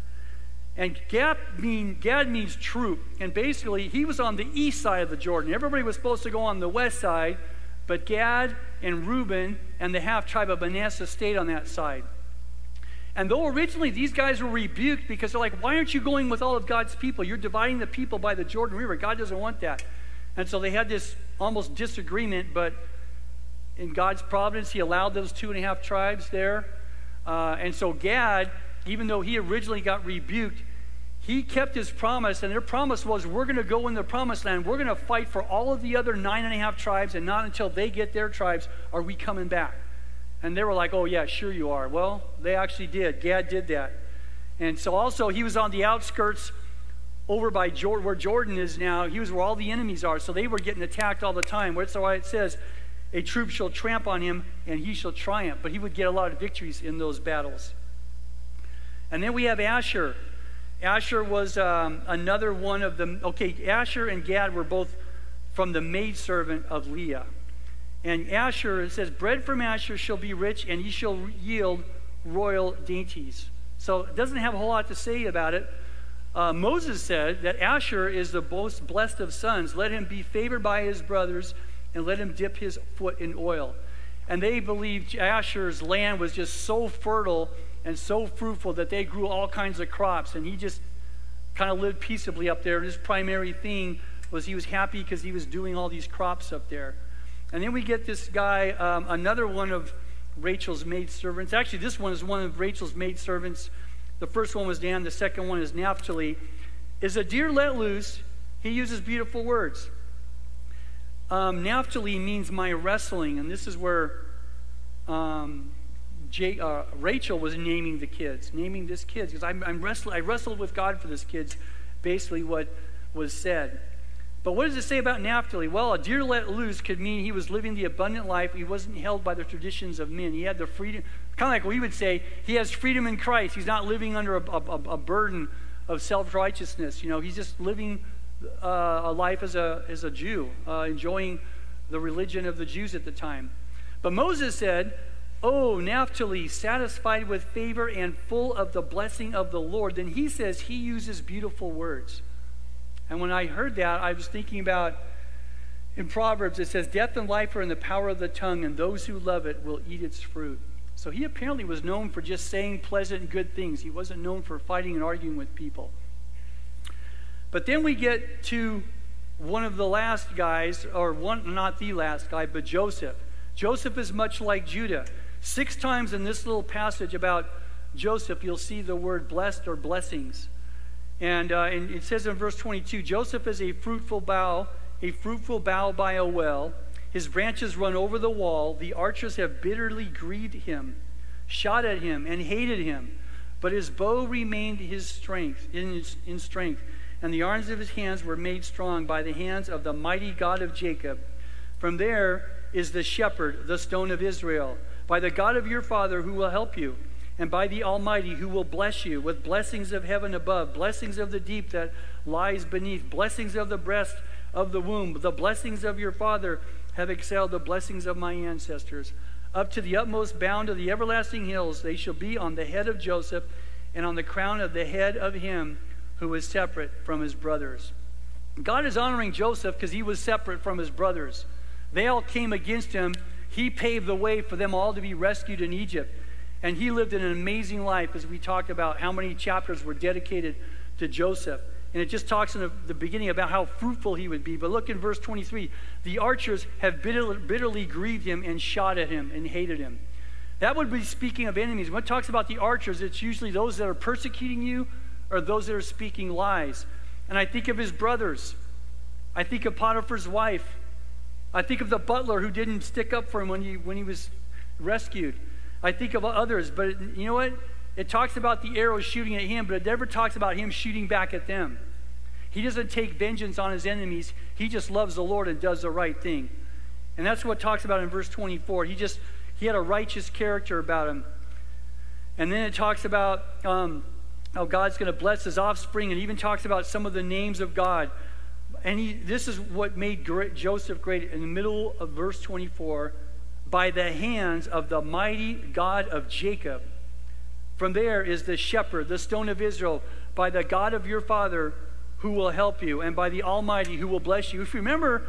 And Gad, mean, Gad means troop. And basically, he was on the east side of the Jordan. Everybody was supposed to go on the west side, but Gad and Reuben and the half tribe of Manasseh stayed on that side. And though originally these guys were rebuked because they're like, why aren't you going with all of God's people? You're dividing the people by the Jordan River. God doesn't want that. And so they had this almost disagreement, but in God's providence, He allowed those two and a half tribes there. Uh, and so Gad, even though he originally got rebuked, he kept his promise, and their promise was, We're going to go in the promised land. We're going to fight for all of the other nine and a half tribes, and not until they get their tribes are we coming back. And they were like, Oh, yeah, sure you are. Well, they actually did. Gad did that. And so also, he was on the outskirts over by Jor- where Jordan is now, he was where all the enemies are. So they were getting attacked all the time. That's why it says, a troop shall tramp on him and he shall triumph. But he would get a lot of victories in those battles. And then we have Asher. Asher was um, another one of the. Okay, Asher and Gad were both from the maidservant of Leah. And Asher, it says, Bread from Asher shall be rich, and he shall yield royal dainties. So it doesn't have a whole lot to say about it. Uh, Moses said that Asher is the most blessed of sons. Let him be favored by his brothers, and let him dip his foot in oil. And they believed Asher's land was just so fertile and so fruitful that they grew all kinds of crops. And he just kind of lived peaceably up there. His primary thing was he was happy because he was doing all these crops up there. And then we get this guy, um, another one of Rachel's maid servants. Actually, this one is one of Rachel's maid servants. The first one was Dan, the second one is Naphtali. Is a deer let loose? He uses beautiful words. Um, Naphtali means my wrestling, and this is where um, Jay, uh, Rachel was naming the kids, naming this kids, because I'm, I'm I wrestled with God for this kids, basically what was said. But what does it say about Naphtali? Well, a deer let loose could mean he was living the abundant life. He wasn't held by the traditions of men. He had the freedom, kind of like we would say, he has freedom in Christ. He's not living under a, a, a burden of self righteousness. You know, he's just living uh, a life as a, as a Jew, uh, enjoying the religion of the Jews at the time. But Moses said, Oh, Naphtali, satisfied with favor and full of the blessing of the Lord. Then he says he uses beautiful words. And when I heard that, I was thinking about in Proverbs, it says, Death and life are in the power of the tongue, and those who love it will eat its fruit. So he apparently was known for just saying pleasant good things. He wasn't known for fighting and arguing with people. But then we get to one of the last guys, or one, not the last guy, but Joseph. Joseph is much like Judah. Six times in this little passage about Joseph, you'll see the word blessed or blessings. And, uh, and it says in verse 22 Joseph is a fruitful bough, a fruitful bough by a well. His branches run over the wall. The archers have bitterly grieved him, shot at him, and hated him. But his bow remained his strength, in, in strength, and the arms of his hands were made strong by the hands of the mighty God of Jacob. From there is the shepherd, the stone of Israel, by the God of your father who will help you and by the Almighty who will bless you with blessings of heaven above, blessings of the deep that lies beneath, blessings of the breast of the womb. The blessings of your father have excelled the blessings of my ancestors. Up to the utmost bound of the everlasting hills, they shall be on the head of Joseph and on the crown of the head of him who is separate from his brothers. God is honoring Joseph because he was separate from his brothers. They all came against him. He paved the way for them all to be rescued in Egypt. And he lived an amazing life as we talked about how many chapters were dedicated to Joseph. And it just talks in the, the beginning about how fruitful he would be. But look in verse 23 the archers have bitterly, bitterly grieved him and shot at him and hated him. That would be speaking of enemies. When it talks about the archers, it's usually those that are persecuting you or those that are speaking lies. And I think of his brothers. I think of Potiphar's wife. I think of the butler who didn't stick up for him when he, when he was rescued. I think of others, but you know what? It talks about the arrows shooting at him, but it never talks about him shooting back at them. He doesn't take vengeance on his enemies. He just loves the Lord and does the right thing. And that's what talks about in verse 24. He just, he had a righteous character about him. And then it talks about um, how God's going to bless his offspring and even talks about some of the names of God. And he, this is what made great, Joseph great. In the middle of verse 24, by the hands of the mighty God of Jacob. From there is the shepherd, the stone of Israel, by the God of your father who will help you, and by the Almighty who will bless you. If you remember,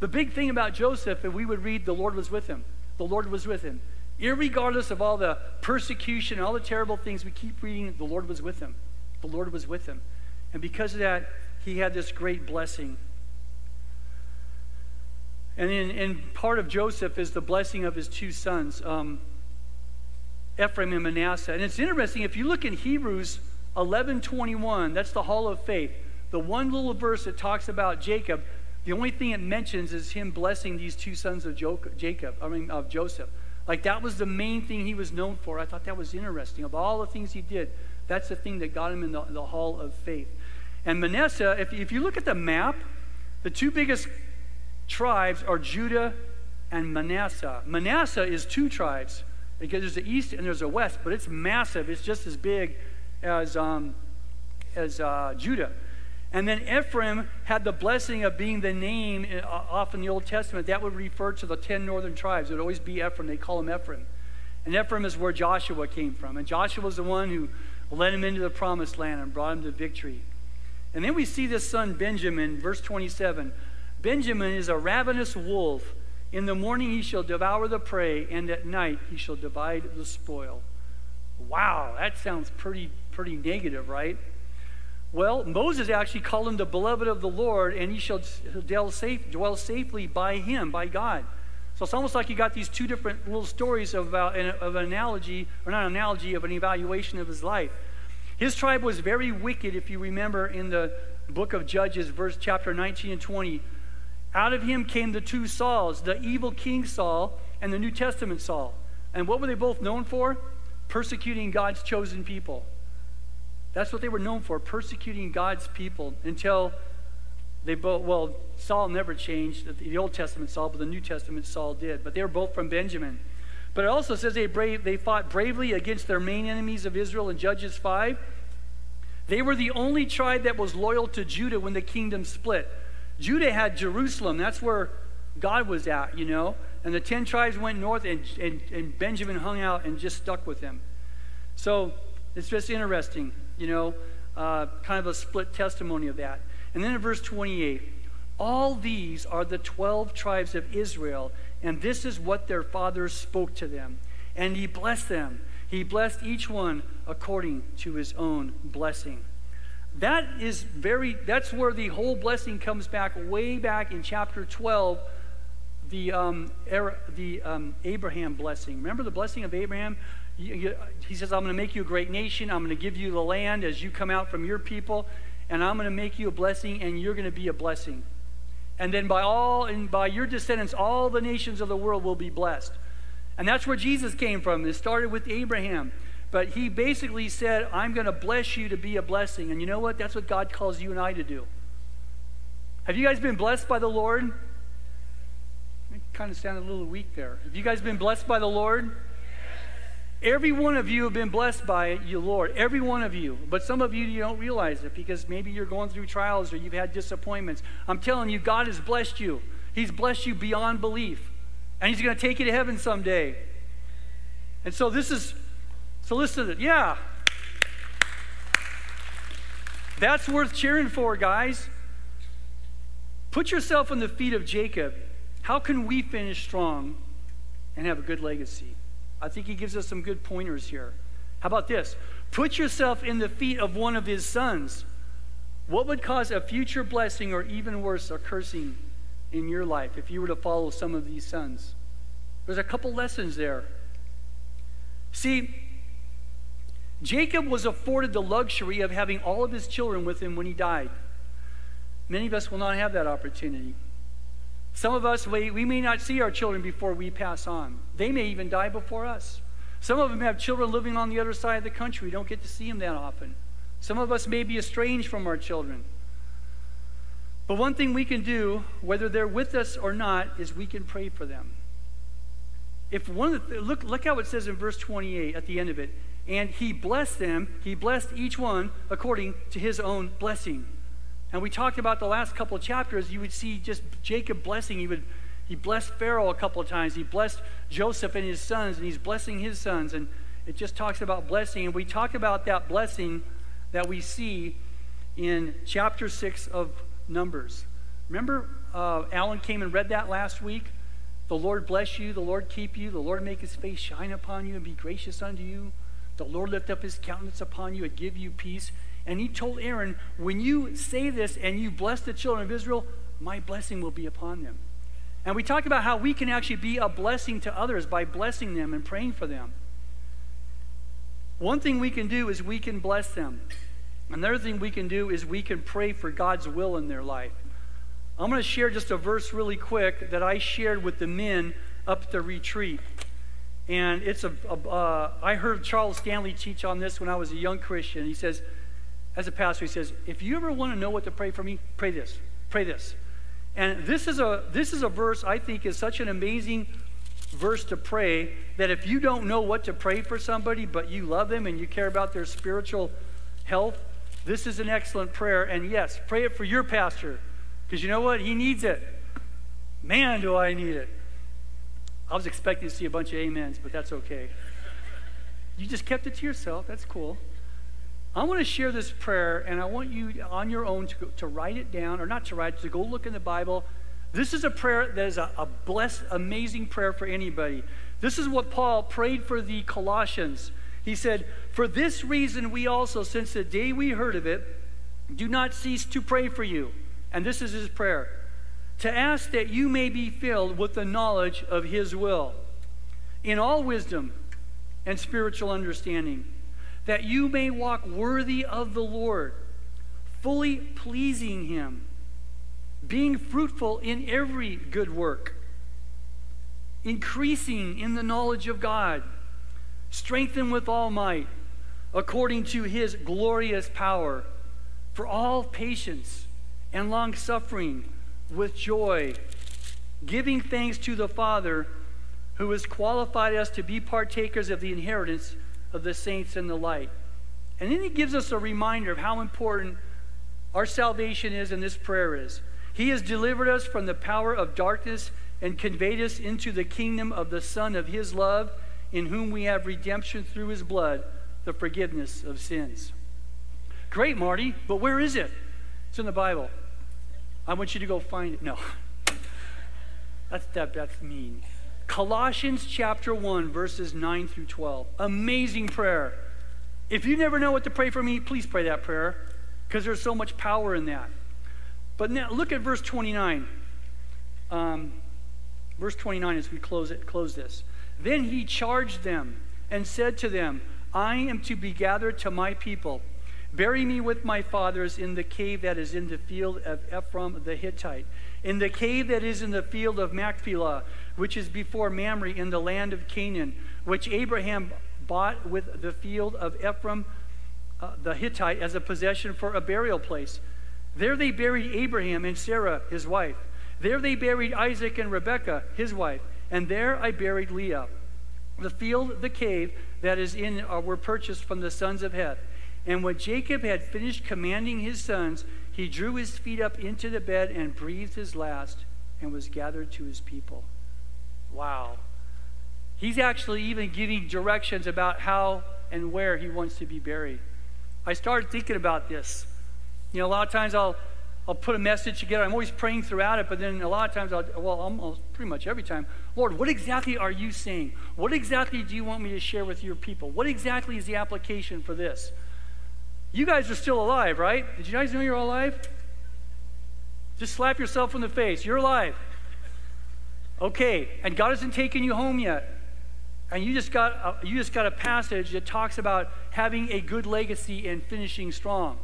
the big thing about Joseph, if we would read, the Lord was with him. The Lord was with him. Irregardless of all the persecution and all the terrible things we keep reading, the Lord was with him. The Lord was with him. And because of that, he had this great blessing. And in, in part of Joseph is the blessing of his two sons, um, Ephraim and Manasseh. And it's interesting, if you look in Hebrews 11:21, that's the hall of faith. The one little verse that talks about Jacob, the only thing it mentions is him blessing these two sons of Jacob, I mean of Joseph. Like that was the main thing he was known for. I thought that was interesting. Of all the things he did, that's the thing that got him in the, the hall of faith. And Manasseh, if, if you look at the map, the two biggest tribes are Judah and Manasseh. Manasseh is two tribes because there's the east and there's a west, but it's massive. It's just as big as, um, as uh, Judah. And then Ephraim had the blessing of being the name uh, off in the Old Testament. That would refer to the 10 northern tribes. It would always be Ephraim. They call him Ephraim. And Ephraim is where Joshua came from. And Joshua was the one who led him into the promised land and brought him to victory. And then we see this son Benjamin, verse 27. Benjamin is a ravenous wolf. In the morning he shall devour the prey, and at night he shall divide the spoil. Wow, that sounds pretty, pretty negative, right? Well, Moses actually called him the beloved of the Lord, and he shall dwell, safe, dwell safely by him, by God. So it's almost like you got these two different little stories uh, about, of an analogy, or not an analogy, of an evaluation of his life. His tribe was very wicked, if you remember in the book of Judges, verse chapter 19 and 20. Out of him came the two Sauls, the evil King Saul and the New Testament Saul. And what were they both known for? Persecuting God's chosen people. That's what they were known for, persecuting God's people until they both, well, Saul never changed, the Old Testament Saul, but the New Testament Saul did. But they were both from Benjamin. But it also says they, brave, they fought bravely against their main enemies of Israel in Judges 5. They were the only tribe that was loyal to Judah when the kingdom split. Judah had Jerusalem. That's where God was at, you know. And the 10 tribes went north, and, and, and Benjamin hung out and just stuck with them. So it's just interesting, you know, uh, kind of a split testimony of that. And then in verse 28, all these are the 12 tribes of Israel, and this is what their fathers spoke to them. And he blessed them. He blessed each one according to his own blessing. That is very, that's where the whole blessing comes back, way back in chapter 12, the, um, the um, Abraham blessing. Remember the blessing of Abraham? He says, I'm going to make you a great nation. I'm going to give you the land as you come out from your people, and I'm going to make you a blessing, and you're going to be a blessing. And then by all and by your descendants, all the nations of the world will be blessed. And that's where Jesus came from. It started with Abraham. But he basically said, I'm going to bless you to be a blessing. And you know what? That's what God calls you and I to do. Have you guys been blessed by the Lord? It kind of sounded a little weak there. Have you guys been blessed by the Lord? Every one of you have been blessed by you, Lord. Every one of you. But some of you, you don't realize it because maybe you're going through trials or you've had disappointments. I'm telling you, God has blessed you. He's blessed you beyond belief. And He's going to take you to heaven someday. And so this is, so listen to it. Yeah. That's worth cheering for, guys. Put yourself on the feet of Jacob. How can we finish strong and have a good legacy? I think he gives us some good pointers here. How about this? Put yourself in the feet of one of his sons. What would cause a future blessing or even worse, a cursing in your life if you were to follow some of these sons? There's a couple lessons there. See, Jacob was afforded the luxury of having all of his children with him when he died. Many of us will not have that opportunity. Some of us, we, we may not see our children before we pass on. They may even die before us. Some of them have children living on the other side of the country. We don't get to see them that often. Some of us may be estranged from our children. But one thing we can do, whether they're with us or not, is we can pray for them. If one of the, look, look how it says in verse 28 at the end of it. And he blessed them, he blessed each one according to his own blessing. And we talked about the last couple of chapters, you would see just Jacob blessing. He would he blessed Pharaoh a couple of times. He blessed Joseph and his sons, and he's blessing his sons. And it just talks about blessing. And we talk about that blessing that we see in chapter 6 of Numbers. Remember, uh, Alan came and read that last week? The Lord bless you, the Lord keep you, the Lord make his face shine upon you and be gracious unto you. The Lord lift up his countenance upon you and give you peace. And he told Aaron, When you say this and you bless the children of Israel, my blessing will be upon them. And we talked about how we can actually be a blessing to others by blessing them and praying for them. One thing we can do is we can bless them. Another thing we can do is we can pray for God's will in their life. I'm going to share just a verse really quick that I shared with the men up the retreat. And it's a, a uh, I heard Charles Stanley teach on this when I was a young Christian. He says, as a pastor, he says, if you ever want to know what to pray for me, pray this. Pray this. And this is a this is a verse I think is such an amazing verse to pray that if you don't know what to pray for somebody, but you love them and you care about their spiritual health, this is an excellent prayer. And yes, pray it for your pastor. Because you know what? He needs it. Man, do I need it. I was expecting to see a bunch of amens, but that's okay. You just kept it to yourself. That's cool. I want to share this prayer, and I want you on your own to, go, to write it down, or not to write, to go look in the Bible. This is a prayer that is a, a blessed, amazing prayer for anybody. This is what Paul prayed for the Colossians. He said, For this reason, we also, since the day we heard of it, do not cease to pray for you. And this is his prayer to ask that you may be filled with the knowledge of his will in all wisdom and spiritual understanding that you may walk worthy of the Lord, fully pleasing Him, being fruitful in every good work, increasing in the knowledge of God, strengthened with all might, according to His glorious power, for all patience and long suffering with joy, giving thanks to the Father who has qualified us to be partakers of the inheritance of the saints in the light. And then he gives us a reminder of how important our salvation is and this prayer is. He has delivered us from the power of darkness and conveyed us into the kingdom of the Son of his love, in whom we have redemption through his blood, the forgiveness of sins. Great, Marty, but where is it? It's in the Bible. I want you to go find it. No. That's, that, that's mean. Colossians chapter 1, verses 9 through 12. Amazing prayer. If you never know what to pray for me, please pray that prayer because there's so much power in that. But now look at verse 29. Um, verse 29 as we close it, close this. Then he charged them and said to them, I am to be gathered to my people. Bury me with my fathers in the cave that is in the field of Ephron the Hittite, in the cave that is in the field of Machpelah, which is before Mamre in the land of Canaan, which Abraham bought with the field of Ephron uh, the Hittite as a possession for a burial place. There they buried Abraham and Sarah, his wife. There they buried Isaac and Rebekah, his wife. And there I buried Leah. The field, the cave that is in uh, were purchased from the sons of Heth. And when Jacob had finished commanding his sons, he drew his feet up into the bed and breathed his last and was gathered to his people. Wow. He's actually even giving directions about how and where he wants to be buried. I started thinking about this. You know, a lot of times I'll I'll put a message together. I'm always praying throughout it, but then a lot of times, I'll, well, almost pretty much every time, Lord, what exactly are you saying? What exactly do you want me to share with your people? What exactly is the application for this? You guys are still alive, right? Did you guys know you're alive? Just slap yourself in the face. You're alive. Okay, and God hasn't taken you home yet. And you just got a, you just got a passage that talks about having a good legacy and finishing strong.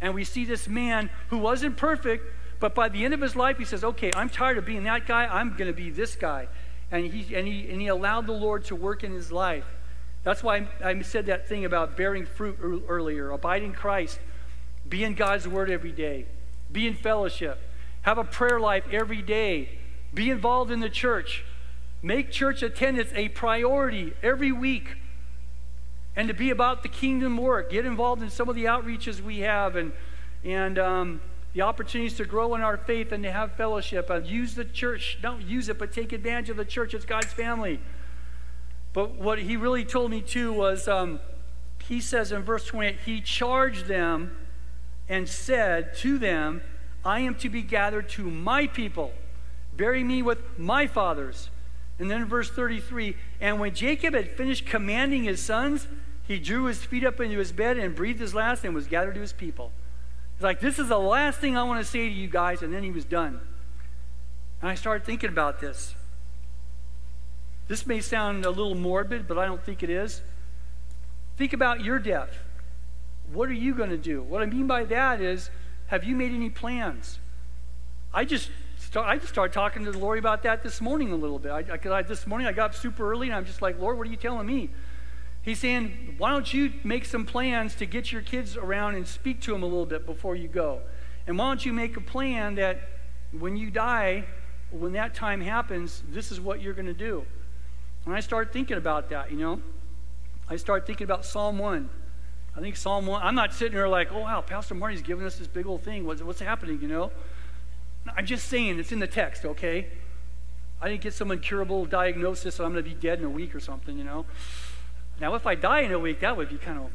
And we see this man who wasn't perfect, but by the end of his life, he says, "Okay, I'm tired of being that guy. I'm going to be this guy." And he and he and he allowed the Lord to work in his life. That's why I said that thing about bearing fruit earlier. Abide in Christ. Be in God's Word every day. Be in fellowship. Have a prayer life every day. Be involved in the church. Make church attendance a priority every week. And to be about the kingdom work. Get involved in some of the outreaches we have and, and um, the opportunities to grow in our faith and to have fellowship. Uh, use the church. Don't use it, but take advantage of the church. It's God's family. But what he really told me too was um, he says in verse 28 he charged them and said to them, I am to be gathered to my people. Bury me with my fathers. And then verse 33, and when Jacob had finished commanding his sons, he drew his feet up into his bed and breathed his last and was gathered to his people. He's like, This is the last thing I want to say to you guys. And then he was done. And I started thinking about this. This may sound a little morbid, but I don't think it is. Think about your death. What are you going to do? What I mean by that is, have you made any plans? I just start, I just started talking to Lord about that this morning a little bit. I, I, I, this morning I got up super early and I'm just like, Lord, what are you telling me? He's saying, why don't you make some plans to get your kids around and speak to them a little bit before you go? And why don't you make a plan that when you die, when that time happens, this is what you're going to do? And I start thinking about that, you know. I start thinking about Psalm 1. I think Psalm 1, I'm not sitting here like, oh, wow, Pastor Marty's giving us this big old thing. What's, what's happening, you know? I'm just saying, it's in the text, okay? I didn't get some incurable diagnosis that I'm going to be dead in a week or something, you know? Now, if I die in a week, that would be kind of.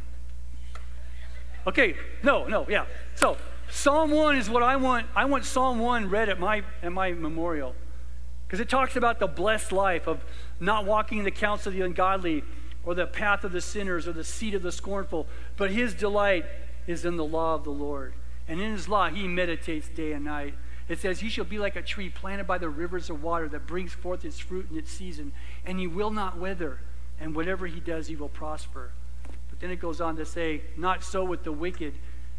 Okay, no, no, yeah. So, Psalm 1 is what I want. I want Psalm 1 read at my, at my memorial. Because it talks about the blessed life of not walking in the counsel of the ungodly or the path of the sinners or the seat of the scornful, but his delight is in the law of the Lord. And in his law he meditates day and night. It says, He shall be like a tree planted by the rivers of water that brings forth its fruit in its season, and he will not wither, and whatever he does, he will prosper. But then it goes on to say, Not so with the wicked.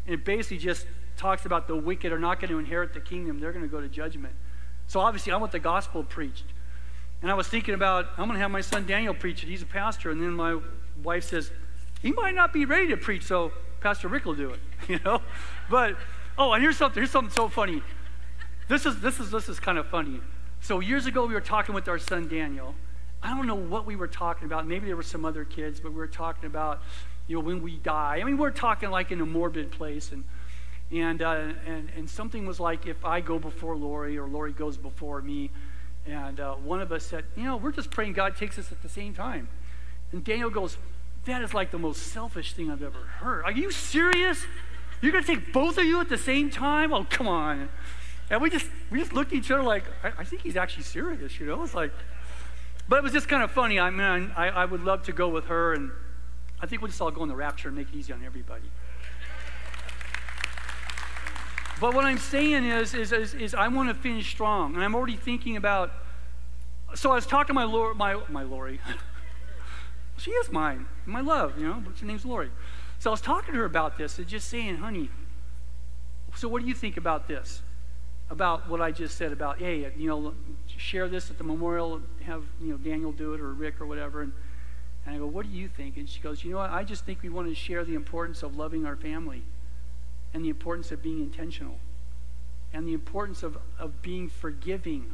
And it basically just talks about the wicked are not going to inherit the kingdom, they're going to go to judgment. So obviously, I want the gospel preached. And I was thinking about, I'm going to have my son Daniel preach it. He's a pastor. And then my wife says, he might not be ready to preach, so Pastor Rick will do it, you know? But, oh, and here's something, here's something so funny. This is, this is, this is kind of funny. So years ago, we were talking with our son Daniel. I don't know what we were talking about. Maybe there were some other kids, but we were talking about, you know, when we die. I mean, we we're talking like in a morbid place. And, and, uh, and, and something was like, if I go before Lori or Lori goes before me, and uh, one of us said, You know, we're just praying God takes us at the same time. And Daniel goes, That is like the most selfish thing I've ever heard. Are you serious? You're going to take both of you at the same time? Oh, come on. And we just, we just looked at each other like, I, I think he's actually serious, you know? It's like, but it was just kind of funny. I mean, I, I would love to go with her, and I think we'll just all go in the rapture and make it easy on everybody. But what I'm saying is, is, is, is I want to finish strong. And I'm already thinking about. So I was talking to my, Lori, my, my Lori. she is mine, my love, you know, but her name's Lori. So I was talking to her about this and just saying, honey, so what do you think about this? About what I just said about, hey, you know, share this at the memorial, have, you know, Daniel do it or Rick or whatever. And, and I go, what do you think? And she goes, you know what? I just think we want to share the importance of loving our family and the importance of being intentional and the importance of, of being forgiving.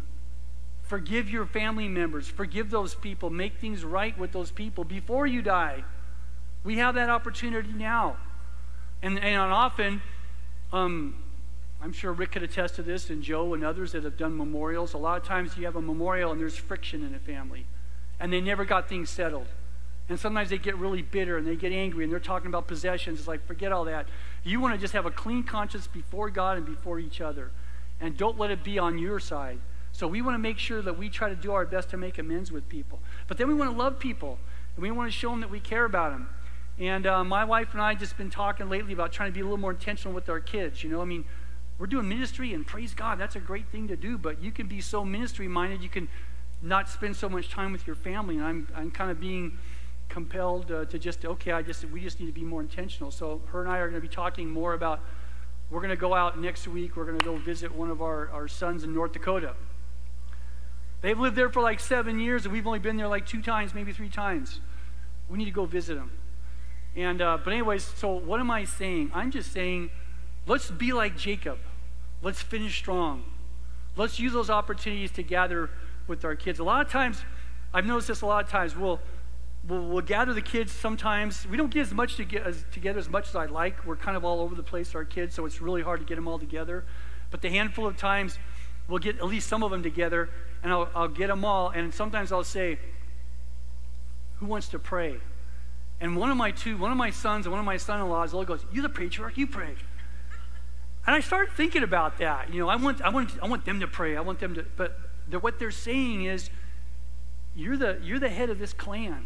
Forgive your family members, forgive those people, make things right with those people before you die. We have that opportunity now. And, and often, um, I'm sure Rick could attest to this, and Joe and others that have done memorials. A lot of times you have a memorial and there's friction in a family, and they never got things settled. And sometimes they get really bitter and they get angry and they're talking about possessions. It's like, forget all that. You want to just have a clean conscience before God and before each other. And don't let it be on your side. So we want to make sure that we try to do our best to make amends with people. But then we want to love people and we want to show them that we care about them. And uh, my wife and I just been talking lately about trying to be a little more intentional with our kids. You know, I mean, we're doing ministry and praise God, that's a great thing to do. But you can be so ministry minded, you can not spend so much time with your family. And I'm, I'm kind of being compelled uh, to just okay i just we just need to be more intentional. So her and i are going to be talking more about we're going to go out next week we're going to go visit one of our, our sons in north dakota. They've lived there for like seven years and we've only been there like two times maybe three times. We need to go visit them. And uh, but anyways so what am i saying? I'm just saying let's be like jacob let's finish strong let's use those opportunities to gather with our kids a lot of times i've noticed this a lot of times we'll we'll, we'll gather the kids sometimes. We don't get as much to get, as, together as much as I'd like. We're kind of all over the place, our kids, so it's really hard to get them all together. But the handful of times, we'll get at least some of them together, and I'll, I'll get them all. And sometimes I'll say, Who wants to pray? And one of my two, one of my sons and one of my son-in-laws, all goes, "You're the patriarch. You pray." And I started thinking about that. You know, I want, I want, I want them to pray. I want them to, but what they're saying is, you're the, you're the head of this clan.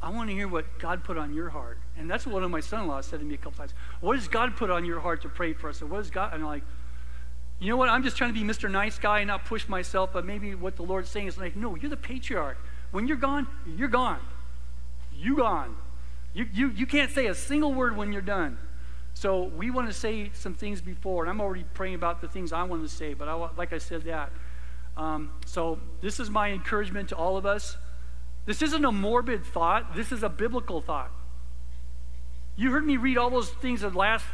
I want to hear what God put on your heart. And that's what one of my son-in-laws said to me a couple times. What does God put on your heart to pray for us? And what does God? And I'm like, you know what? I'm just trying to be Mr. Nice Guy and not push myself, but maybe what the Lord's saying is like, no, you're the patriarch. When you're gone, you're gone. You gone. You, you, you can't say a single word when you're done. So we want to say some things before, and I'm already praying about the things I want to say, but I, like I said that. Um, so this is my encouragement to all of us This isn't a morbid thought, this is a biblical thought. You heard me read all those things that last,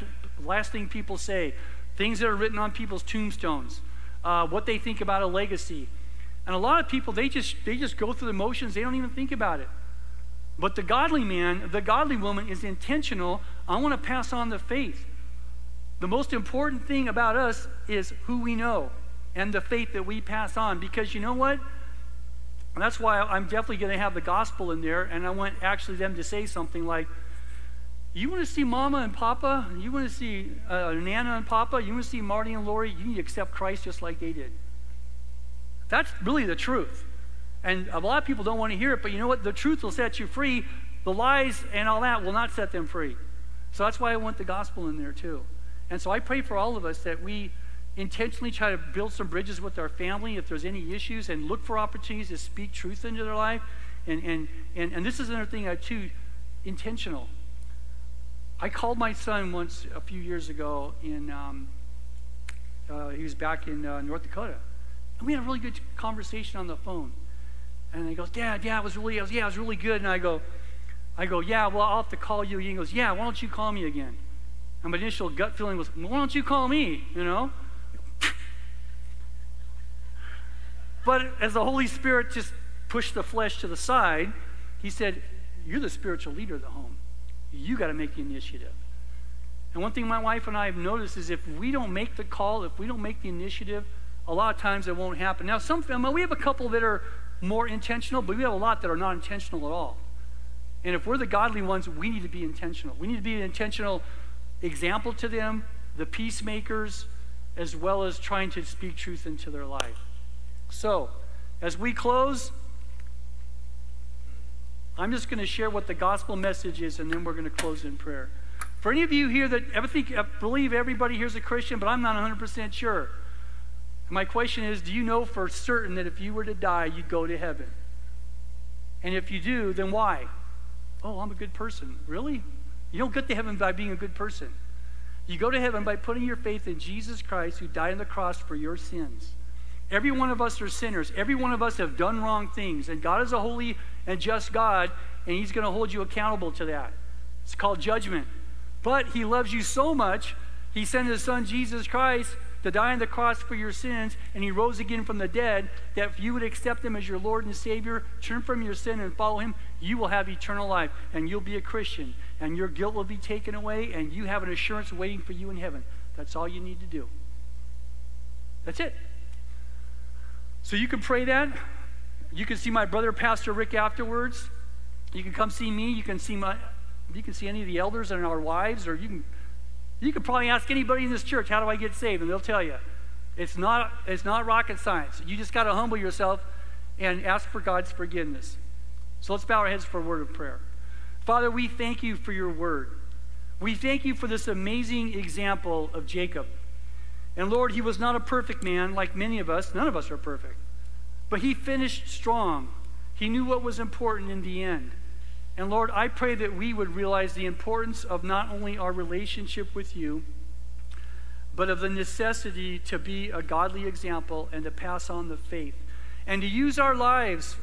last thing people say, things that are written on people's tombstones, uh, what they think about a legacy. And a lot of people, they just, they just go through the motions, they don't even think about it. But the godly man, the godly woman is intentional. I want to pass on the faith. The most important thing about us is who we know and the faith that we pass on. Because you know what? that's why I'm definitely going to have the gospel in there, and I want actually them to say something like, you want to see Mama and Papa? You want to see uh, Nana and Papa? You want to see Marty and Lori? You need to accept Christ just like they did. That's really the truth. And a lot of people don't want to hear it, but you know what? The truth will set you free. The lies and all that will not set them free. So that's why I want the gospel in there too. And so I pray for all of us that we intentionally try to build some bridges with our family if there's any issues and look for opportunities to speak truth into their life. And, and, and, and this is another thing, uh, too, intentional. I called my son once a few years ago in, um, uh, he was back in uh, North Dakota. And we had a really good conversation on the phone. And he goes, Dad, yeah, it was really, was, yeah, it was really good. And I go, I go, yeah, well, I'll have to call you. He goes, yeah, why don't you call me again? And my initial gut feeling was, why don't you call me? You know? but as the Holy Spirit just pushed the flesh to the side, he said, You're the spiritual leader of the home. You got to make the initiative. And one thing my wife and I have noticed is if we don't make the call, if we don't make the initiative, a lot of times it won't happen. Now, some we have a couple that are more intentional, but we have a lot that are not intentional at all. And if we're the godly ones, we need to be intentional. We need to be an intentional example to them, the peacemakers, as well as trying to speak truth into their life. So, as we close, I'm just going to share what the gospel message is, and then we're going to close in prayer. For any of you here that ever think, believe everybody here is a Christian, but I'm not 100% sure. My question is do you know for certain that if you were to die, you'd go to heaven? And if you do, then why? Oh, I'm a good person. Really? You don't get to heaven by being a good person. You go to heaven by putting your faith in Jesus Christ who died on the cross for your sins. Every one of us are sinners. Every one of us have done wrong things. And God is a holy and just God, and He's going to hold you accountable to that. It's called judgment. But He loves you so much, He sent His Son, Jesus Christ, to die on the cross for your sins, and he rose again from the dead, that if you would accept him as your Lord and Savior, turn from your sin and follow him, you will have eternal life, and you'll be a Christian, and your guilt will be taken away, and you have an assurance waiting for you in heaven. That's all you need to do. That's it. So you can pray that. You can see my brother, Pastor Rick, afterwards. You can come see me. You can see my, you can see any of the elders and our wives, or you can you could probably ask anybody in this church, how do I get saved? And they'll tell you. It's not, it's not rocket science. You just got to humble yourself and ask for God's forgiveness. So let's bow our heads for a word of prayer. Father, we thank you for your word. We thank you for this amazing example of Jacob. And Lord, he was not a perfect man like many of us. None of us are perfect. But he finished strong. He knew what was important in the end. And Lord, I pray that we would realize the importance of not only our relationship with you, but of the necessity to be a godly example and to pass on the faith and to use our lives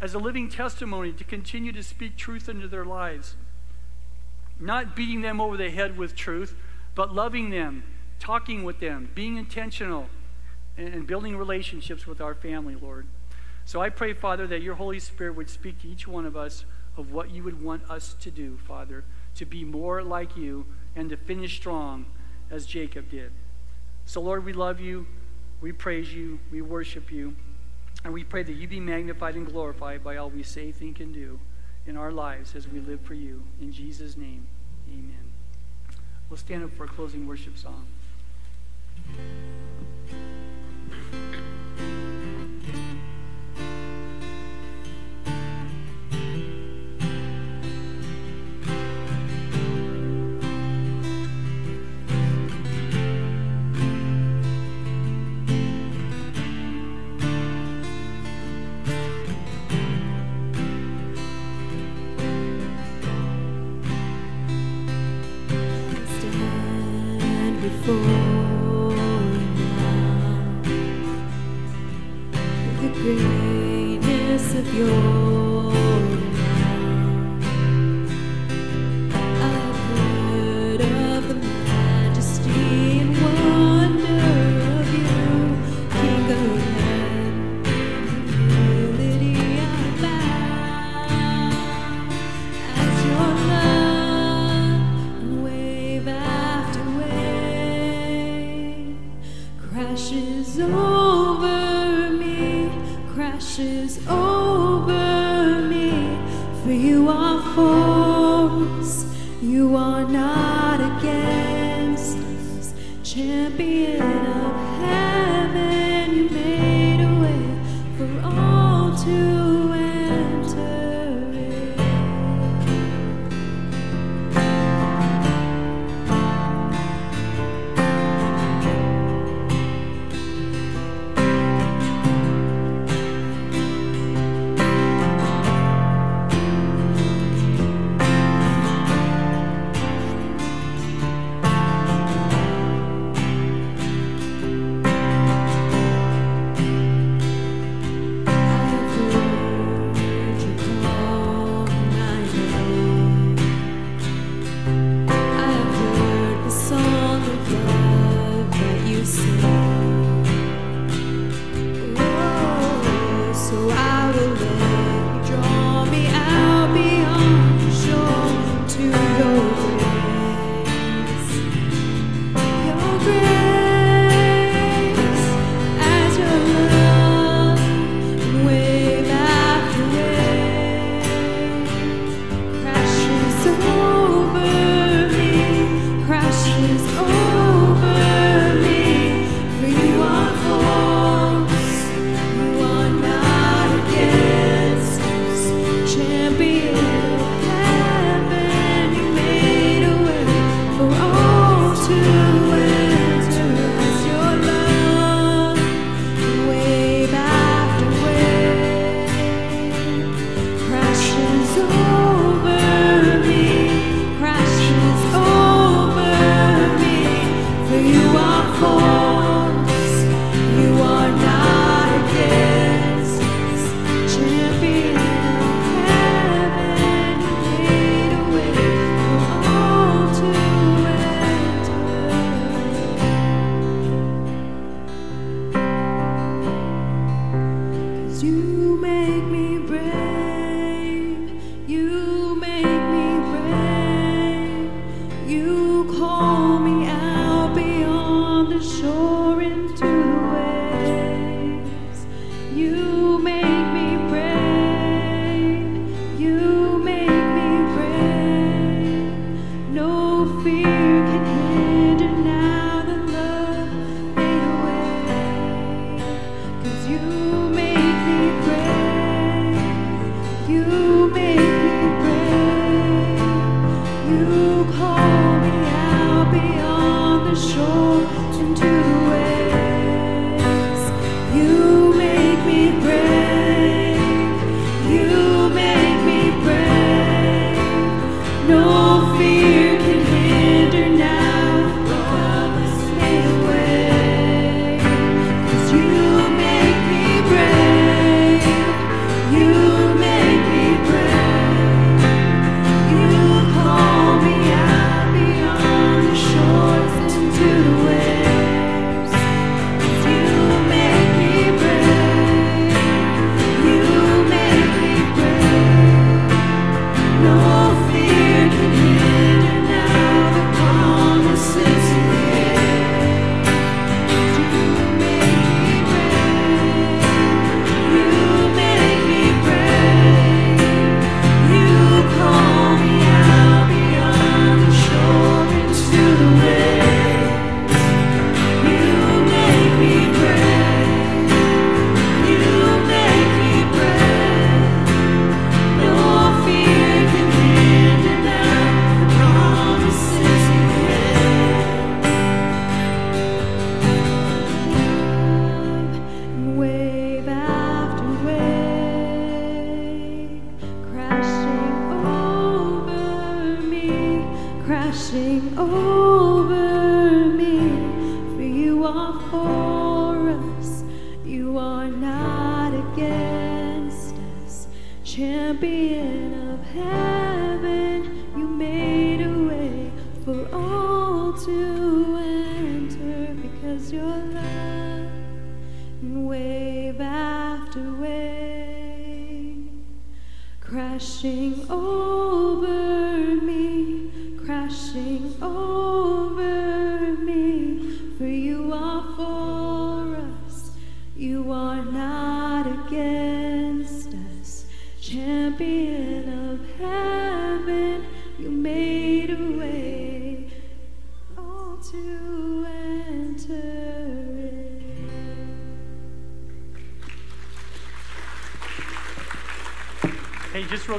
as a living testimony to continue to speak truth into their lives. Not beating them over the head with truth, but loving them, talking with them, being intentional, and building relationships with our family, Lord. So I pray, Father, that your Holy Spirit would speak to each one of us of what you would want us to do, Father, to be more like you and to finish strong as Jacob did. So, Lord, we love you, we praise you, we worship you, and we pray that you be magnified and glorified by all we say, think, and do in our lives as we live for you. In Jesus' name, amen. We'll stand up for a closing worship song. Of your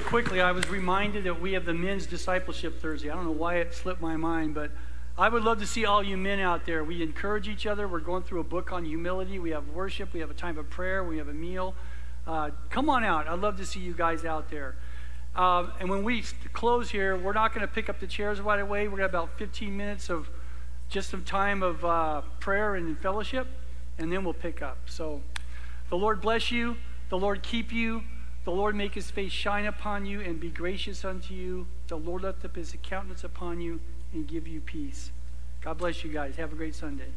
quickly, I was reminded that we have the men's discipleship Thursday. I don't know why it slipped my mind, but I would love to see all you men out there. We encourage each other. We're going through a book on humility. We have worship. We have a time of prayer. We have a meal. Uh, come on out. I'd love to see you guys out there. Uh, and when we close here, we're not going to pick up the chairs right away. We're going to have about 15 minutes of just some time of uh, prayer and fellowship, and then we'll pick up. So the Lord bless you. The Lord keep you. The Lord make his face shine upon you and be gracious unto you. The Lord lift up his countenance upon you and give you peace. God bless you guys. Have a great Sunday.